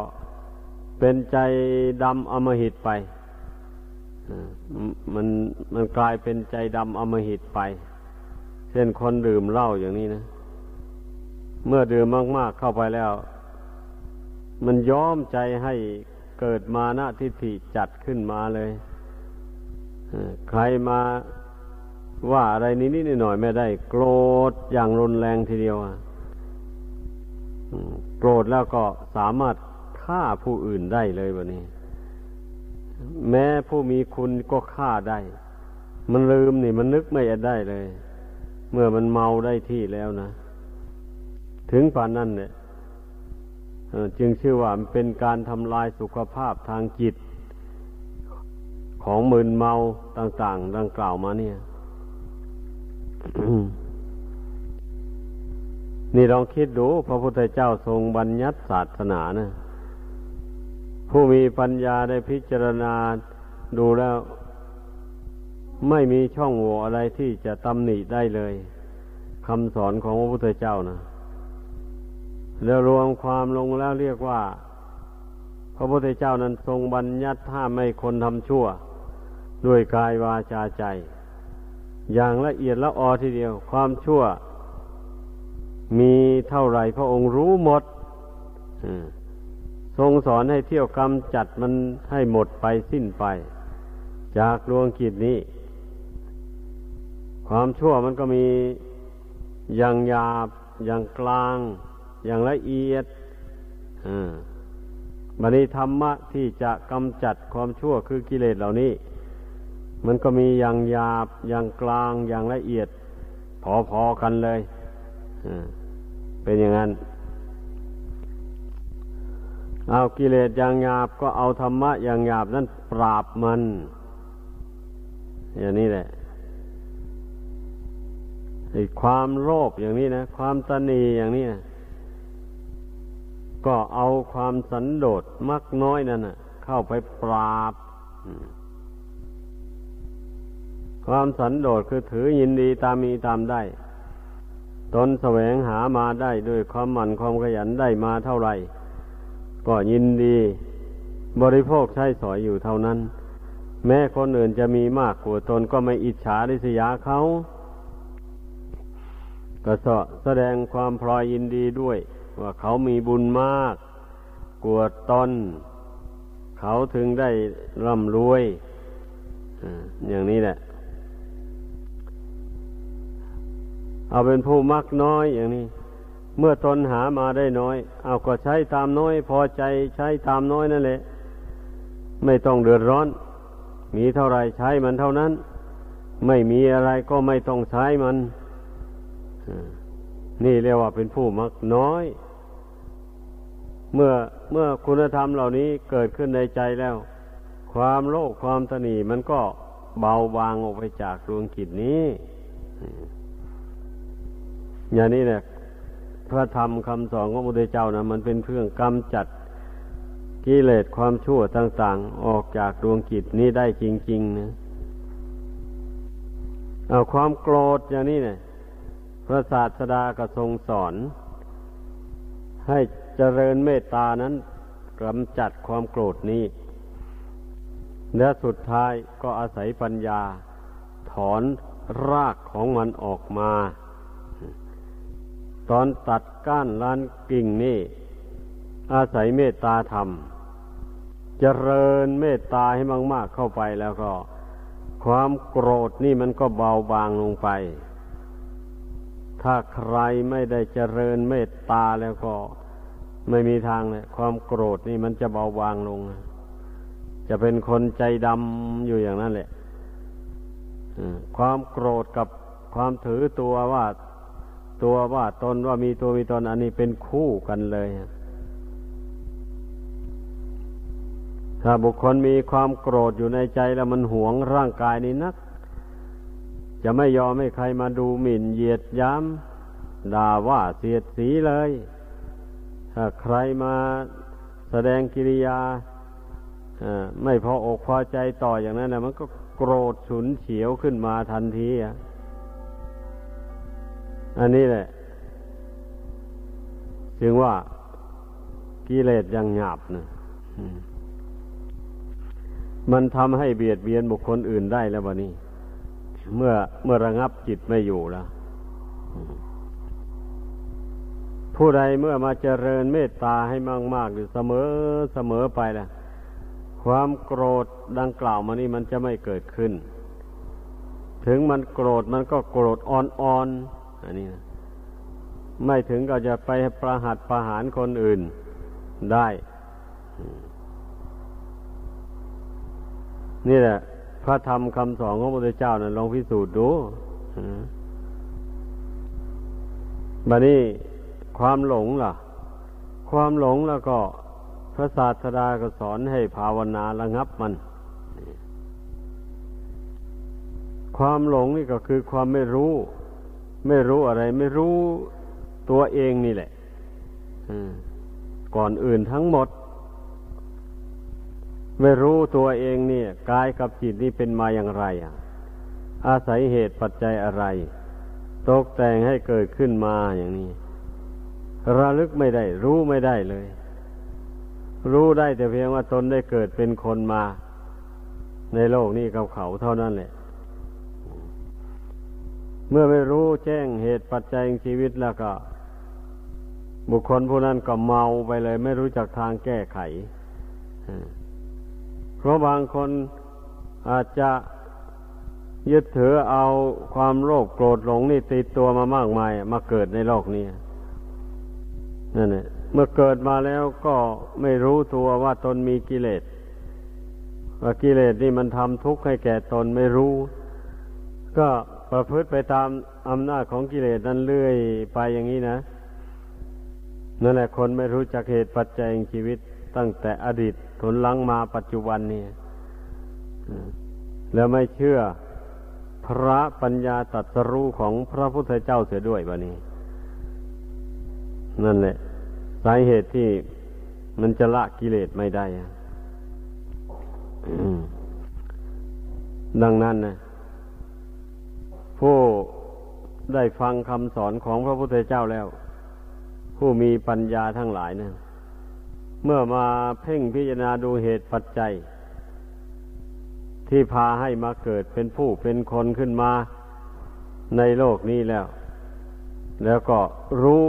เป็นใจดำอมหิตไปมันมันกลายเป็นใจดำอมหิตไป เช่นคนดื่มเหล้าอย่างนี้นะ เมื่อดื่มมาก ๆเข้าไปแล้ว มันย้อมใจให้เกิดมานะทิฐิจัดขึ้นมาเลยใครมาว่าอะไรนิดๆหน่อยๆไม่ได้ โกรธอย่างรุนแรงทีเดียวโกรธแล้วก็สามารถฆ่าผู้อื่นได้เลยวันนี้ แม้ผู้มีคุณก็ฆ่าได้ มันลืมนี่มันนึกไม่ได้เลย เมื่อมันเมาได้ที่แล้วนะ ถึงป่านนั้นเนี่ยจึงชื่อว่ามันเป็นการทำลายสุขภาพทางจิต ของมึนเมาต่าง ๆ ดังกล่าวมาเนี่ย นี่ลองคิดดู พระพุทธเจ้าทรงบัญญัติศาสนานะ ผู้มีปัญญาได้พิจารณาดูแล้ว ไม่มีช่องโหว่อะไรที่จะตำหนิได้เลยคำสอนของพระพุทธเจ้านะแล้วรวมความลงแล้วเรียกว่า พระพุทธเจ้านั้นทรงบัญญัติห้ามไม่คนทำชั่ว ด้วยกายวาจาใจ อย่างละเอียดละออทีเดียว ความชั่ว มีเท่าไหร่พระองค์รู้หมดทรงสอนให้เที่ยวกรรมจัดมันให้หมดไปสิ้นไป จากดวงกิจนี้ ความชั่วมันก็มีอย่างหยาบ อย่างกลาง อย่างละเอียดบันิธรรมะที่จะกำจัดความชั่วคือกิเลสเหล่านี้ มันก็มีอย่างหยาบ อย่างกลาง อย่างละเอียด พอๆกันเลยเป็นอย่างนั้น เอากิเลสอย่างหยาบก็เอาธรรมะอย่างหยาบนั้นปราบมัน อย่างนี้แหละ ความโลภอย่างนี้นะ ความตนีอย่างนี้นะก็เอาความสันโดษมักน้อยนั่นนะเข้าไปปราบ ความสันโดษคือถือยินดีตามมีตามได้ ตนแสวงหามาได้ด้วยความหมั่นความขยันได้มาเท่าไหร่ ก็ยินดีบริโภคใช้สอยอยู่เท่านั้น แม้คนอื่นจะมีมากกว่าตนก็ไม่อิจฉาริษยาเขา ก็แสดงความพลอยยินดีด้วย ว่าเขามีบุญมาก กวดตนเขาถึงได้ร่ำรวยอย่างนี้แหละ เอาเป็นผู้มักน้อยอย่างนี้ เมื่อตนหามาได้น้อย เอาก็ใช้ตามน้อย พอใจใช้ตามน้อยนั่นแหละ ไม่ต้องเดือดร้อน มีเท่าไรใช้มันเท่านั้น ไม่มีอะไรก็ไม่ต้องใช้มัน นี่เรียกว่าเป็นผู้มักน้อย เมื่อเมื่อคุณธรรมเหล่านี้เกิดขึ้นในใจแล้ว ความโลภความตนีมันก็เบาบางออกไปจากดวงกิจนี้ อย่างนี้เนี่ยพระธรรมคำสอนของพระพุทธเจ้านะมันเป็นเครื่องกำจัดกิเลสความชั่วต่าง ๆ ออกจากดวงกิจนี้ได้จริง ๆ นะเอาความโกรธอย่างนี้เนี่ย พระศาสดาก็ทรงสอน ให้เจริญเมตตานั้นกำจัดความโกรธนี้ และสุดท้ายก็อาศัยปัญญา ถอนรากของมันออกมา ตอนตัดก้านล้านกิ่งนี่ อาศัยเมตตาธรรม เจริญเมตตาให้มาก ๆ เข้าไปแล้วก็ ความโกรธนี่มันก็เบาบางลงไป ถ้าใครไม่ได้เจริญเมตตาแล้วก็ไม่มีทางเลยความโกรธนี่มันจะเบาบางลง จะเป็นคนใจดำอยู่อย่างนั้นแหละความโกรธกับความถือตัวว่าตัวว่าตนว่ามีตัวมีตนอันนี้เป็นคู่กันเลย ถ้าบุคคลมีความโกรธอยู่ในใจแล้วมันหวงร่างกายนี้นัก จะไม่ยอมให้ใครมาดูหมิ่นเหยียดย้ำด่าว่าเสียดสีเลย ถ้าใครมาแสดงกิริยาไม่พออกพอใจต่ออย่างนั้นนะมันก็โกรธฉุนเฉียวขึ้นมาทันทีอันนี้แหละ จึงว่ากิเลสยังหยาบนะมันทำให้เบียดเบียนบุคคลอื่นได้แล้ววะนี้ เมื่อเมื่อระงับจิตไม่อยู่แล้วผู้ใดเมื่อมาเจริญเมตตาให้มากๆอยู่เสมอเสมอไปล่ะ ความโกรธดังกล่าวมานี่มันจะไม่เกิดขึ้น ถึงมันโกรธมันก็โกรธอ่อนๆอันนี้นะไม่ถึงก็จะไปประหัตประหารคนอื่นได้ นี่แหละ ระธรรมคำสอนของพระพุทธเจ้านะลองพิสูจน์ดูบัดนี้ความหลงล่ะ ความหลงแล้วก็พระศาสดาก็สอนให้ภาวนาระงับมัน ความหลงนี่ก็คือความไม่รู้ ไม่รู้อะไร ไม่รู้ตัวเองนี่แหละก่อนอื่นทั้งหมด ไม่รู้ตัวเองเนี่ยกายกับจิตนี่เป็นมาอย่างไรอาศัยเหตุปัจจัยอะไร ตกแต่งให้เกิดขึ้นมาอย่างนี้ ระลึกไม่ได้ รู้ไม่ได้เลย รู้ได้แต่เพียงว่าตนได้เกิดเป็นคนมา ในโลกนี้กับเขาเท่านั้นแหละ เมื่อไม่รู้แจ้งเหตุปัจจัยชีวิตแล้วก็ บุคคลผู้นั้นก็เมาไปเลย ไม่รู้จักทางแก้ไข เพราะบางคนอาจจะยึดถือเอาความโลภโกรธหลงนี่ติดตัวมามากมาย มาเกิดในโลกนี้นั่นแหละเมื่อเกิดมาแล้วก็ไม่รู้ตัวว่าตนมีกิเลสว่ากิเลสนี่มันทำทุกข์ให้แก่ตนไม่รู้ ก็ประพฤติไปตามอำนาจของกิเลสนั้นเรื่อยไปอย่างนี้นะนั่นแหละคนไม่รู้จักเหตุปัจจัยในชีวิตตั้งแต่อดีต ทนลังมาปัจจุบันนี่แล้วไม่เชื่อพระปัญญาตรัสรู้ของพระพุทธเจ้าเสียด้วยบะนี้ นั่นแหละ สาเหตุที่มันจะละกิเลสไม่ได้ดังนั้นนะผู้ได้ฟังคำสอนของพระพุทธเจ้าแล้ว ผู้มีปัญญาทั้งหลายนะ เมื่อมาเพ่งพิจารณาดูเหตุปัจจัย ที่พาให้มาเกิดเป็นผู้เป็นคนขึ้นมาในโลกนี้แล้ว แล้วก็รู้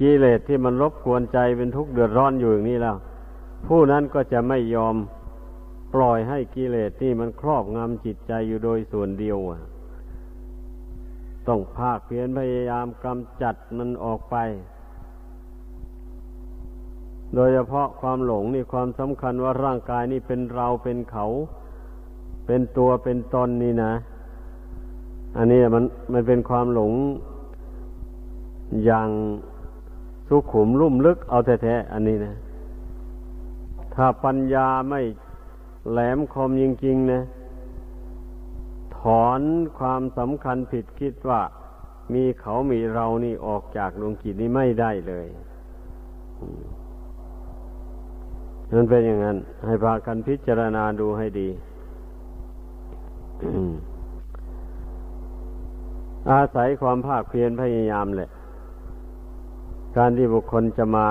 กิเลสที่มันรบกวนใจเป็นทุกข์เดือดร้อนอยู่อย่างนี้แล้ว ผู้นั้นก็จะไม่ยอมปล่อยให้กิเลสที่มันครอบงำจิตใจอยู่โดยส่วนเดียวต้องภาคเพียรพยายามกำจัดมันออกไป โดยเฉพาะความหลงนี่ความสำคัญว่าร่างกายนี่เป็นเราเป็นเขา เป็นตัวเป็นตนนี่นะ อันนี้มันมันเป็นความหลงอย่างสุขุมลุ่มลึกเอาแท้ๆอันนี้นะ ถ้าปัญญาไม่แหลมคมจริงๆนะถอนความสำคัญผิดคิดว่ามีเขามีเรานี่ออกจากดวงจิตนี้ไม่ได้เลย นั่นเป็นอย่างนั้น ให้พากันพิจารณาดูให้ดี อาศัยความภาคเพียรพยายามแหละ การที่บุคคลจะมา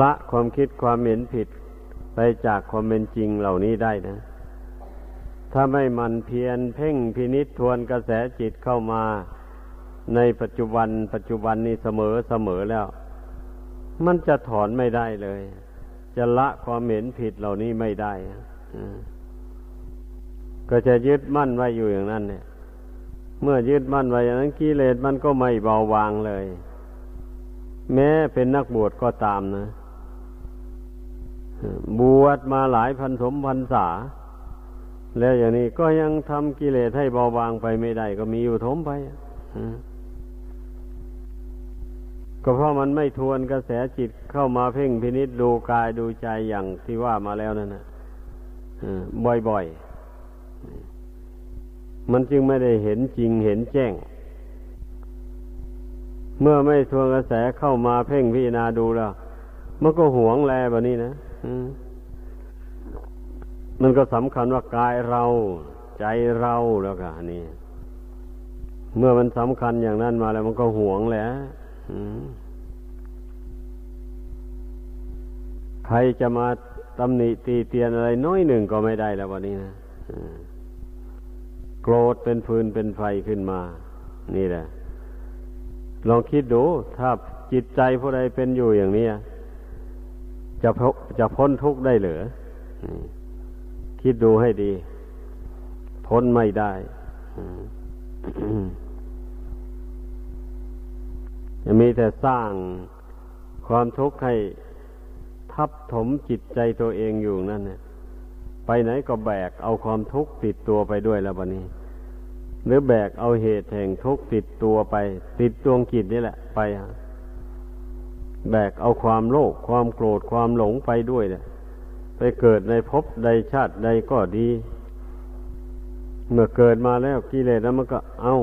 ละความคิดความเห็นผิดไปจากความเป็นจริงเหล่านี้ได้นะ ถ้าไม่มันเพียรเพ่งพินิษทวนกระแสจิตเข้ามาในปัจจุบัน ปัจจุบันนี้เสมอเสมอแล้ว มันจะถอนไม่ได้เลย จะละความเห็นผิดเหล่านี้ไม่ได้ก็จะยึดมั่นไว้อยู่อย่างนั้น เนี่ย เมื่อยึดมั่นไว้อย่างนั้นกิเลสมันก็ไม่เบาบางเลย แม้เป็นนักบวชก็ตามนะบวชมาหลายพันสมพันษา แล้วอย่างนี้ก็ยังทำกิเลสให้เบาบางไปไม่ได้ ก็มีอยู่ทมไป ก็เพราะมันไม่ทวนกระแสจิตเข้ามาเพ่งพินิษดูกายดูใจอย่างที่ว่ามาแล้วนั่นนะบ่อยๆ มันจึงไม่ได้เห็นจริงเห็นแจ้ง เมื่อไม่ทวนกระแสเข้ามาเพ่งพิจารณาดูแล้ว มันก็หวงแลแบบนี้นะมมันก็สำคัญว่ากายเรา ใจเราแล้วก็นี่เมื่อมันสำคัญอย่างนั้นมาแล้ว มันก็หวงแหละ ใครจะมาตำหนิตีเตียนอะไรน้อยหนึ่งก็ไม่ได้แล้ววันนี้นะโกรธเป็นฟืนเป็นไฟขึ้นมา นี่แหละ ลองคิดดู ถ้าจิตใจผู้ใดเป็นอยู่อย่างนี้จะจะพ้นทุกข์ได้หรือคิดดูให้ดี พ้นไม่ได้จะ มีแต่สร้างความทุกข์ให้ทับถมจิตใจตัวเองอยู่นั่นเนี่ยไปไหนก็แบกเอาความทุกข์ติดตัวไปด้วยแล้ววันนี้ หรือแบกเอาเหตุแห่งทุกข์ติดตัวไป ติดดวงจิตนี่แหละไปแบกเอาความโลภความโกรธความหลงไปด้วยเนี่ยไปเกิดในภพใดชาติใดก็ดี เมื่อเกิดมาแล้วกิเลสแล้วมันก็เอา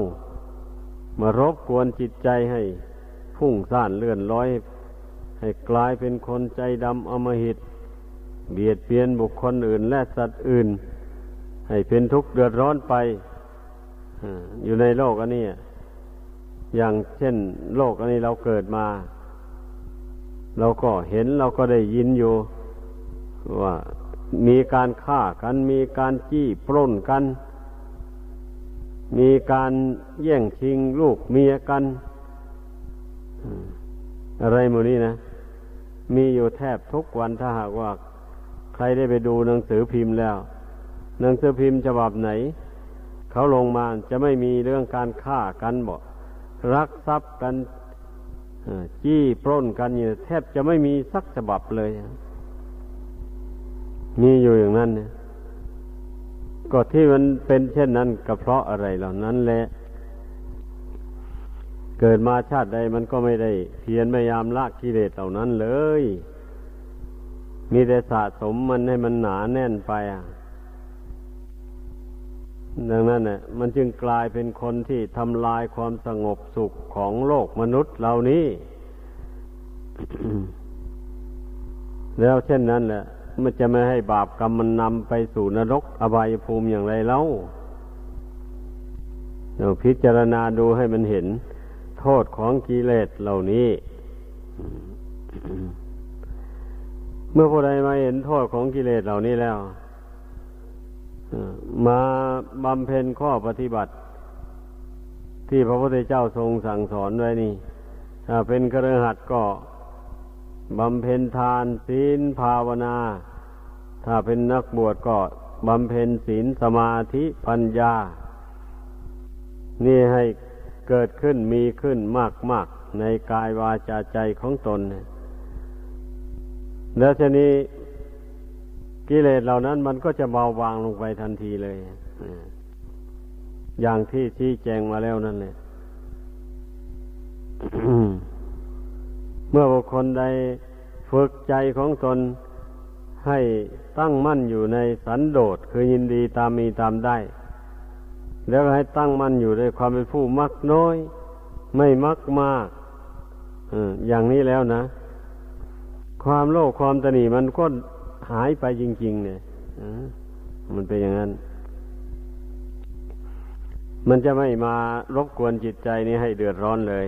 มารบกวนจิตใจให้ พุ่งซ่านเลื่อนลอย ให้กลายเป็นคนใจดำอมหิต เบียดเบียนบุคคลอื่นและสัตว์อื่น ให้เป็นทุกข์เดือดร้อนไปอยู่ในโลกอันนี้อย่างเช่น โลกอันนี้เราเกิดมา เราก็เห็นเราก็ได้ยินอยู่ ว่ามีการฆ่ากัน มีการจี้ปล้นกัน มีการแย่งชิงลูกเมียกัน อะไรหมดนี้นะ มีอยู่แทบทุกวันถ้าหากว่า ใครได้ไปดูหนังสือพิมพ์แล้ว หนังสือพิมพ์ฉบับไหน เขาลงมาจะไม่มีเรื่องการฆ่ากันบอกรักทรัพย์กันจี้ปล้นกันอยู่แทบจะไม่มีสักฉบับเลยมีอยู่อย่างนั้นเนี่ยก็ที่มันเป็นเช่นนั้นก็เพราะอะไรเหล่านั้นแหละ เกิดมาชาติใดมันก็ไม่ได้เพียรพยายามละกิเลสเหล่านั้นเลย มีแต่สะสมมันให้มันหนาแน่นไปอะดังนั้นเนี่ยมันจึงกลายเป็นคนที่ทำลายความสงบสุขของโลกมนุษย์เหล่านี้ แล้วเช่นนั้นแหละ มันจะไม่ให้บาปกรรมมันนำไปสู่นรกอบายภูมิอย่างไรเล่าเราพิจารณาดูให้มันเห็น โทษของกิเลสเหล่านี้ เมื่อผู้ใดมาเห็นโทษของกิเลสเหล่านี้แล้วมาบำเพ็ญข้อปฏิบัติ ที่พระพุทธเจ้าทรงสั่งสอนไว้นี่ ถ้าเป็นกระหัดก็บำเพ็ญทานศีลภาวนา ถ้าเป็นนักบวชก็บำเพ็ญศีลสมาธิปัญญา นี่ให้ เกิดขึ้นมีขึ้นมากมากในกายวาจาใจของตน แล้วทีนี้กิเลสเหล่านั้นมันก็จะเบาบางลงไปทันทีเลย อย่างที่ชี้แจงมาแล้วนั่นแหละเมื่อบุคคลใดฝึกใจของตนให้ตั้งมั่นอยู่ในสันโดษคือยินดีตามมีตามได้ แล้วให้ตั้งมั่นอยู่ในความเป็นผู้มักน้อย ไม่มักมากอย่างนี้แล้วนะ ความโลภความตนีมันก็หายไปจริง ๆ เนี่ยมันเป็นอย่างนั้น มันจะไม่มารบกวนจิตใจนี้ให้เดือดร้อนเลย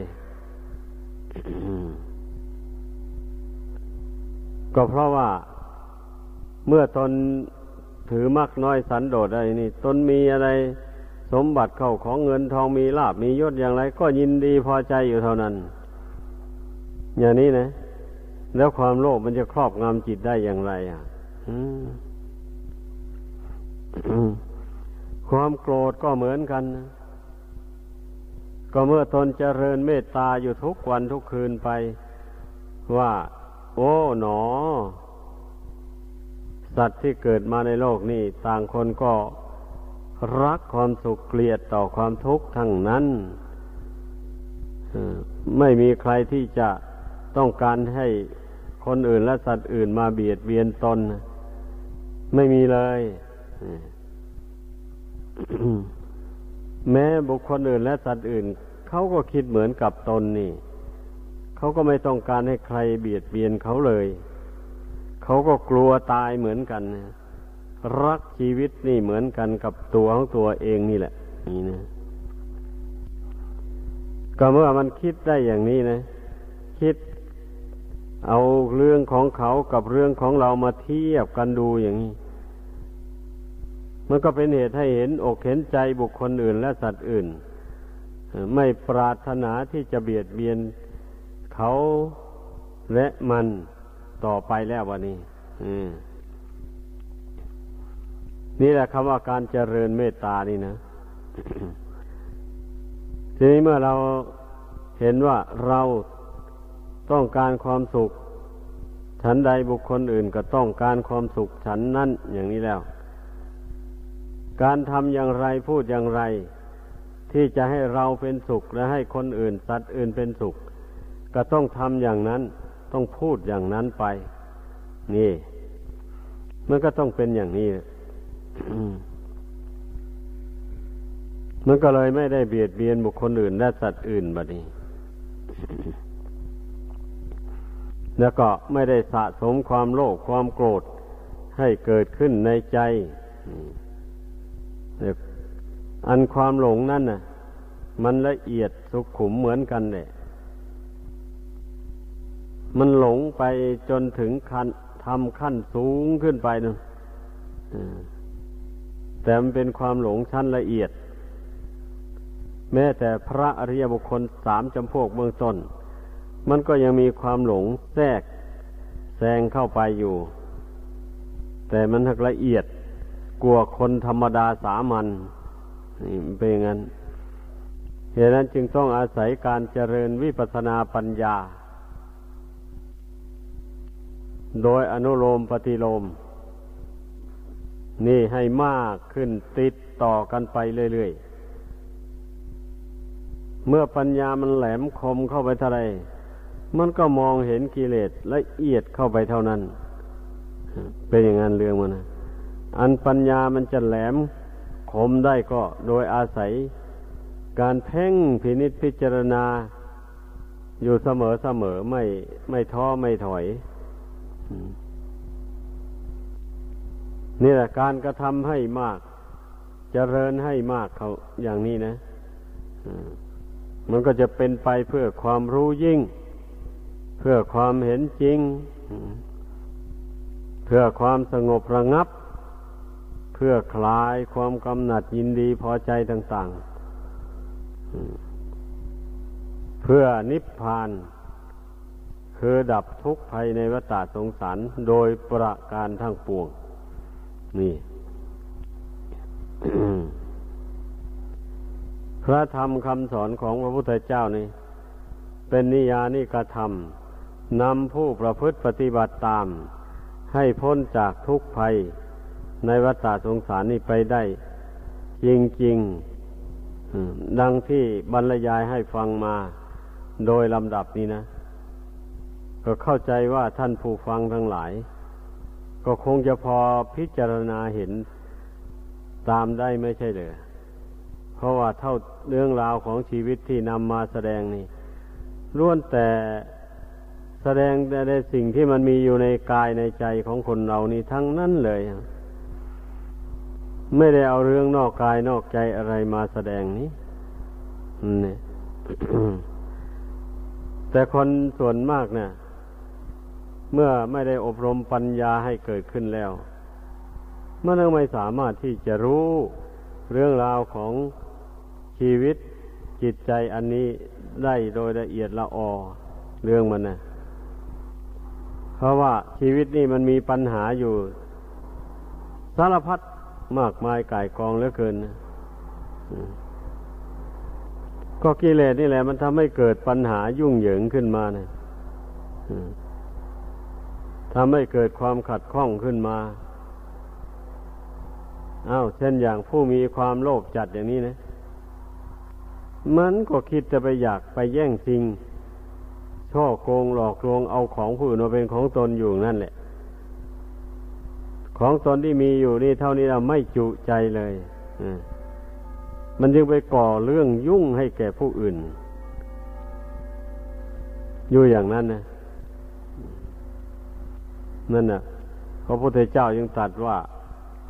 ก็เพราะว่าเมื่อตนถือมักน้อยสันโดษอะไรนี่ ตนมีอะไร สมบัติเข้าของเงินทองมีลาบมียศอย่างไร ก็ยินดีพอใจอยู่เท่านั้น อย่างนี้นะ แล้วความโลภมันจะครอบงำจิตได้อย่างไร อะความโกรธก็เหมือนกันนะก็เมื่อตนเจริญเมตตาอยู่ทุกวันทุกคืนไป ว่า โอ้หนอ สัตว์ที่เกิดมาในโลกนี้ต่างคนก็ รักความสุขเกลียดต่อความทุกข์ทั้งนั้นไม่มีใครที่จะต้องการให้คนอื่นและสัตว์อื่นมาเบียดเบียนตน ไม่มีเลย แม้บุคคลอื่นและสัตว์อื่น เขาก็คิดเหมือนกับตนนี่ เขาก็ไม่ต้องการให้ใครเบียดเบียนเขาเลย เขาก็กลัวตายเหมือนกันนะ รักชีวิตนี่เหมือนกันกับตัวของตัวเองนี่แหละนี่นะก็เมื่อมันคิดได้อย่างนี้นะ คิดเอาเรื่องของเขากับเรื่องของเรามาเทียบกันดูอย่างนี้ มันก็เป็นเหตุให้เห็นอกเห็นใจบุคคลอื่น และสัตว์อื่น ไม่ปรารถนาที่จะเบียดเบียนเขาและมันต่อไปแล้ววันนี้ อืม นี่แหละคำว่าการเจริญเมตตานี่นะทีนี้เมื่อเราเห็นว่าเราต้องการความสุข ฉันใดบุคคลอื่นก็ต้องการความสุขฉันนั้นอย่างนี้แล้ว การทำอย่างไรพูดอย่างไร ที่จะให้เราเป็นสุขและให้คนอื่น สัตว์อื่นเป็นสุข ก็ต้องทำอย่างนั้น ต้องพูดอย่างนั้นไป นี่ มันก็ต้องเป็นอย่างนี้ มันก็เลยไม่ได้เบียดเบียนบุคคลอื่น และสัตว์อื่นบัดนี้ แล้วก็ไม่ได้สะสมความโลภความโกรธให้เกิดขึ้นในใจ อันความหลงนั่นน่ะ มันละเอียดสุขุมเหมือนกันเลยมันหลงไปจนถึงขั้นทำขั้นสูงขึ้นไปนึง แต่มันเป็นความหลงชั้นละเอียด แม้แต่พระอริยบุคคลสามจำพวกเบื้องต้น มันก็ยังมีความหลงแทรกแซงเข้าไปอยู่ แต่มันทักละเอียดกลัวคนธรรมดาสามัญนี่เป็นอย่างนั้นเหตุนั้นจึงต้องอาศัยการเจริญวิปัสนาปัญญา โดยอนุโลมปฏิโลม นี่ให้มากขึ้นติดต่อกันไปเรื่อยๆ เมื่อปัญญามันแหลมคมเข้าไปเท่าไรมันก็มองเห็นกิเลสละเอียดเข้าไปเท่านั้น เป็นอย่างนั้นเรื่องมันนะอันปัญญามันจะแหลมคมได้ก็โดยอาศัย การเพ่งพินิษพิจารณา อยู่เสมอเสมอไม่ไม่ท้อไม่ถอย นี่แหละการกระทำให้มากจเจริญให้มากเขาอย่างนี้นะมันก็จะเป็นไปเพื่อความรู้ยิ่ง เพื่อความเห็นจริง เพื่อความสงบระงับ เพื่อคลายความกำหนัดยินดีพอใจต่าง ๆ เพื่อนิพพาน คือดับทุกข์ภัยในวัฏสงสารโดยประการทั้งปวง นี่พระธรรมคำสอนของพระพุทธเจ้านี่ เป็นนิยานิกระทำนำผู้ประพฤติปฏิบัติตาม ให้พ้นจากทุกภัยในวัฏสงสารนี้ไปได้ จริงๆดังที่บรรยายให้ฟังมาโดยลำดับนี้นะ ก็เข้าใจว่าท่านผู้ฟังทั้งหลาย ก็คงจะพอพิจารณาเห็นตามได้ไม่ใช่เลยเพราะว่าเท่าเรื่องราวของชีวิตที่นำมาแสดงนี่ล้วนแต่แสดงแต่ในสิ่งที่มันมีอยู่ในกายในใจของคนเรานี่ทั้งนั้นเลย ไม่ได้เอาเรื่องนอกกายนอกใจอะไรมาแสดงนี้นี่แต่คนส่วนมากเนะี่ย เมื่อไม่ได้อบรมปัญญาให้เกิดขึ้นแล้ว มันยังไม่สามารถที่จะรู้เรื่องราวของชีวิตจิตใจอันนี้ได้โดยละเอียดละออเรื่องมันนะเพราะว่าชีวิตนี่มันมีปัญหาอยู่ สารพัดมากมายก่ายกองเหลือเกินนะก็กิเลสนี่แหละ มันทำให้เกิดปัญหายุ่งเหยิงขึ้นมาเนะ ทำให้เกิดความขัดข้องขึ้นมาอ้าวเช่นอย่างผู้มีความโลภจัดอย่างนี้นะ มันก็คิดจะไปอยากไปแย่งสิ่งช่อโกงหลอกลวงเอาของผู้อื่นมาเป็นของตนอยู่นั่นแหละ ของตนที่มีอยู่นี่เท่านี้เราไม่จุใจเลยมันจึงไปก่อเรื่องยุ่งให้แก่ผู้อื่น อยู่อย่างนั้นนะ นั่นน่ะพระพุทธเจ้ายังตรัสว่า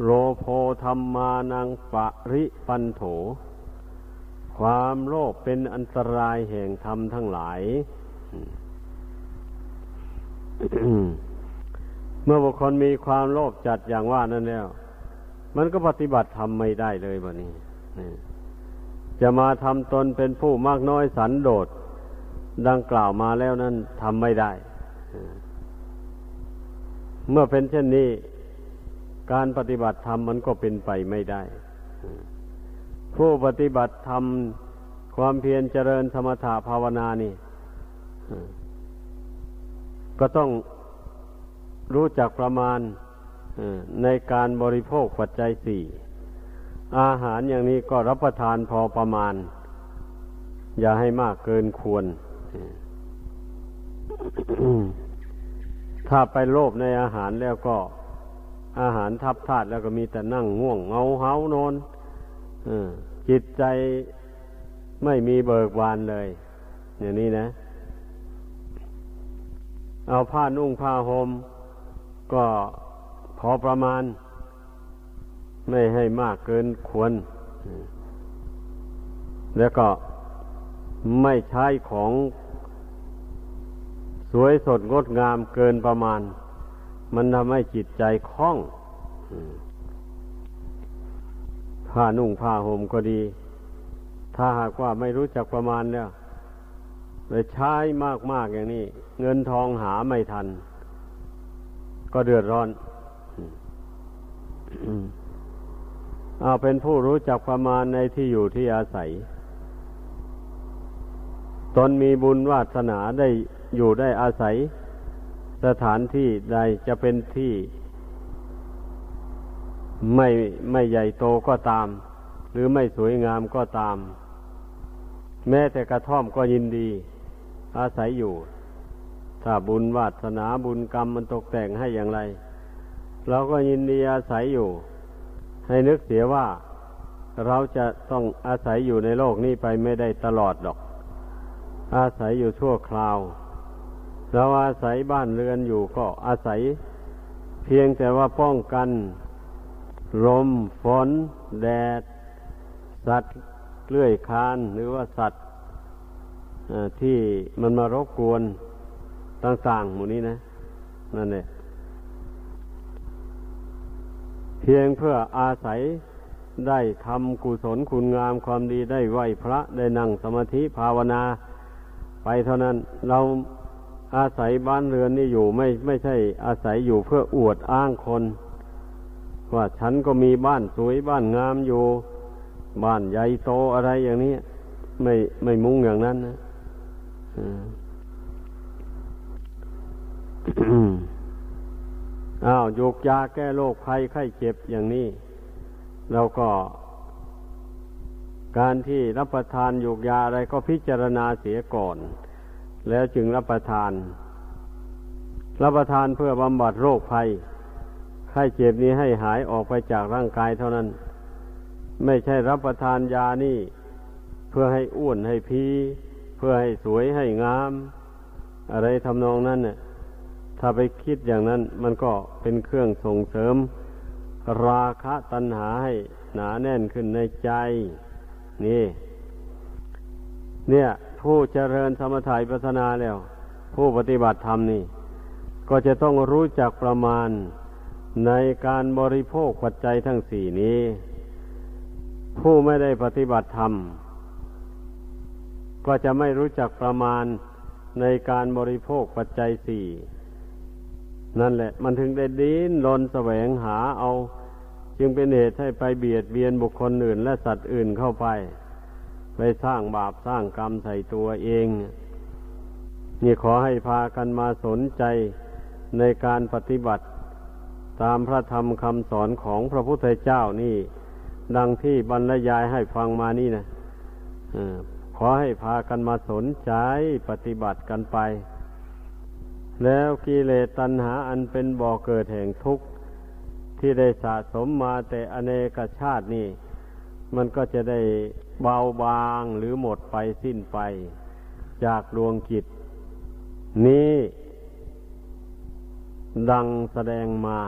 โรโพธรรมานังปริปันโถ ความโลภเป็นอันตรายแห่งธรรมทั้งหลาย เมื่อบุคคลมีความโลภจัดอย่างว่านั่นแล้ว มันก็ปฏิบัติธรรมไม่ได้เลยบะนี้จะมาทำตนเป็นผู้มากน้อยสันโดษดังกล่าวมาแล้วนั้นทำไม่ได้ เมื่อเป็นเช่นนี้ การปฏิบัติธรรมมันก็เป็นไปไม่ได้ ผู้ปฏิบัติธรรมความเพียรเจริญสมถะภาวนานี่ก็ต้องรู้จักประมาณในการบริโภคปัจจัยสี่ อาหารอย่างนี้ก็รับประทานพอประมาณ อย่าให้มากเกินควร ถ้าไปโลภในอาหารแล้วก็อาหารทับทาดแล้วก็มีแต่นั่งง่วงเงาเหานอนจิตใจไม่มีเบิกบานเลย อย่างนี้นะ เอาผ้านุ่งผ้าหม่มก็พอประมาณ ไม่ให้มากเกินควร แล้วก็ไม่ใช้ของ สวยสดงดงามเกินประมาณ มันทำให้จิตใจคล่องผ้านุ่งผ้าห่มก็ดี ถ้าหากว่าไม่รู้จักประมาณเนี่ยไปใช้มากๆอย่างนี้ เงินทองหาไม่ทัน ก็เดือดร้อนเอาเป็นผู้รู้จักประมาณในที่อยู่ที่อาศัย ตนมีบุญวาสนาได้ อยู่ได้อาศัยสถานที่ใดจะเป็นที่ไม่ไม่ใหญ่โตก็ตาม หรือไม่สวยงามก็ตาม แม้แต่กระท่อมก็ยินดี อาศัยอยู่ ถ้าบุญวาสนาบุญกรรมมันตกแต่งให้อย่างไร เราก็ยินดีอาศัยอยู่ ให้นึกเสียว่าเราจะต้องอาศัยอยู่ในโลกนี้ไปไม่ได้ตลอดดอก อาศัยอยู่ชั่วคราว เราอาศัยบ้านเรือนอยู่ก็อาศัย เพียงแต่ว่าป้องกัน ลมฝน แดด สัตว์เลื่อยคานหรือว่าสัตว์ที่มันมารบกวนต่างๆหมู่นี้นะ นั่นแหละเพียงเพื่ออาศัยได้ทำกุศลคุณงามความดีได้ไหวพระได้นั่งสมาธิภาวนา ไปเท่านั้นเรา อาศัยบ้านเรือนนี่อยู่ไม่ไม่ใช่อาศัยอยู่เพื่ออวดอ้างคน ว่าฉันก็มีบ้านสวยบ้านงามอยู่ บ้านใหญ่โตอะไรอย่างนี้ไม่ไม่มุ่งอย่างนั้นนะอ้าวยุกยาแก้โรคภัยไข้เจ็บอย่างนี้เราก็ การที่รับประทานยุกยาอะไรก็พิจารณาเสียก่อน แล้วจึงรับประทาน รับประทานเพื่อบำบัดโรคภัยไข้เจ็บนี้ให้หายออกไปจากร่างกายเท่านั้น ไม่ใช่รับประทานยานี่ เพื่อให้อ้วนให้พีเพื่อให้สวยให้งาม อะไรทำนองนั้นเนี่ยถ้าไปคิดอย่างนั้นมันก็เป็นเครื่องส่งเสริม ราคะตัณหาให้หนาแน่นขึ้นในใจ นี่ เนี่ย ผู้เจริญสมถะปัสนาแล้ว ผู้ปฏิบัติธรรมนี่ ก็จะต้องรู้จักประมาณในการบริโภคปัจจัยทั้งสี่นี้ ผู้ไม่ได้ปฏิบัติธรรม ก็จะไม่รู้จักประมาณในการบริโภคปัจจัยสี่นั่นแหละ มันถึงได้ดิ้นรนแสวงหาเอา จึงเป็นเหตุให้ไปเบียดเบียนบุคคลอื่น และสัตว์อื่นเข้าไป ไปสร้างบาปสร้างกรรมใส่ตัวเอง นี่ขอให้พากันมาสนใจในการปฏิบัติ ตามพระธรรมคำสอนของพระพุทธเจ้านี่ ดังที่บรรยายให้ฟังมานี่นะขอให้พากันมาสนใจปฏิบัติกันไป แล้วกิเลสตัณหาอันเป็นบ่อเกิดแห่งทุกข์ที่ได้สะสมมาแต่อเนกชาตินี่ มันก็จะได้เบาบางหรือหมดไปสิ้นไป จากดวงจิต นี้ ดังแสดงมา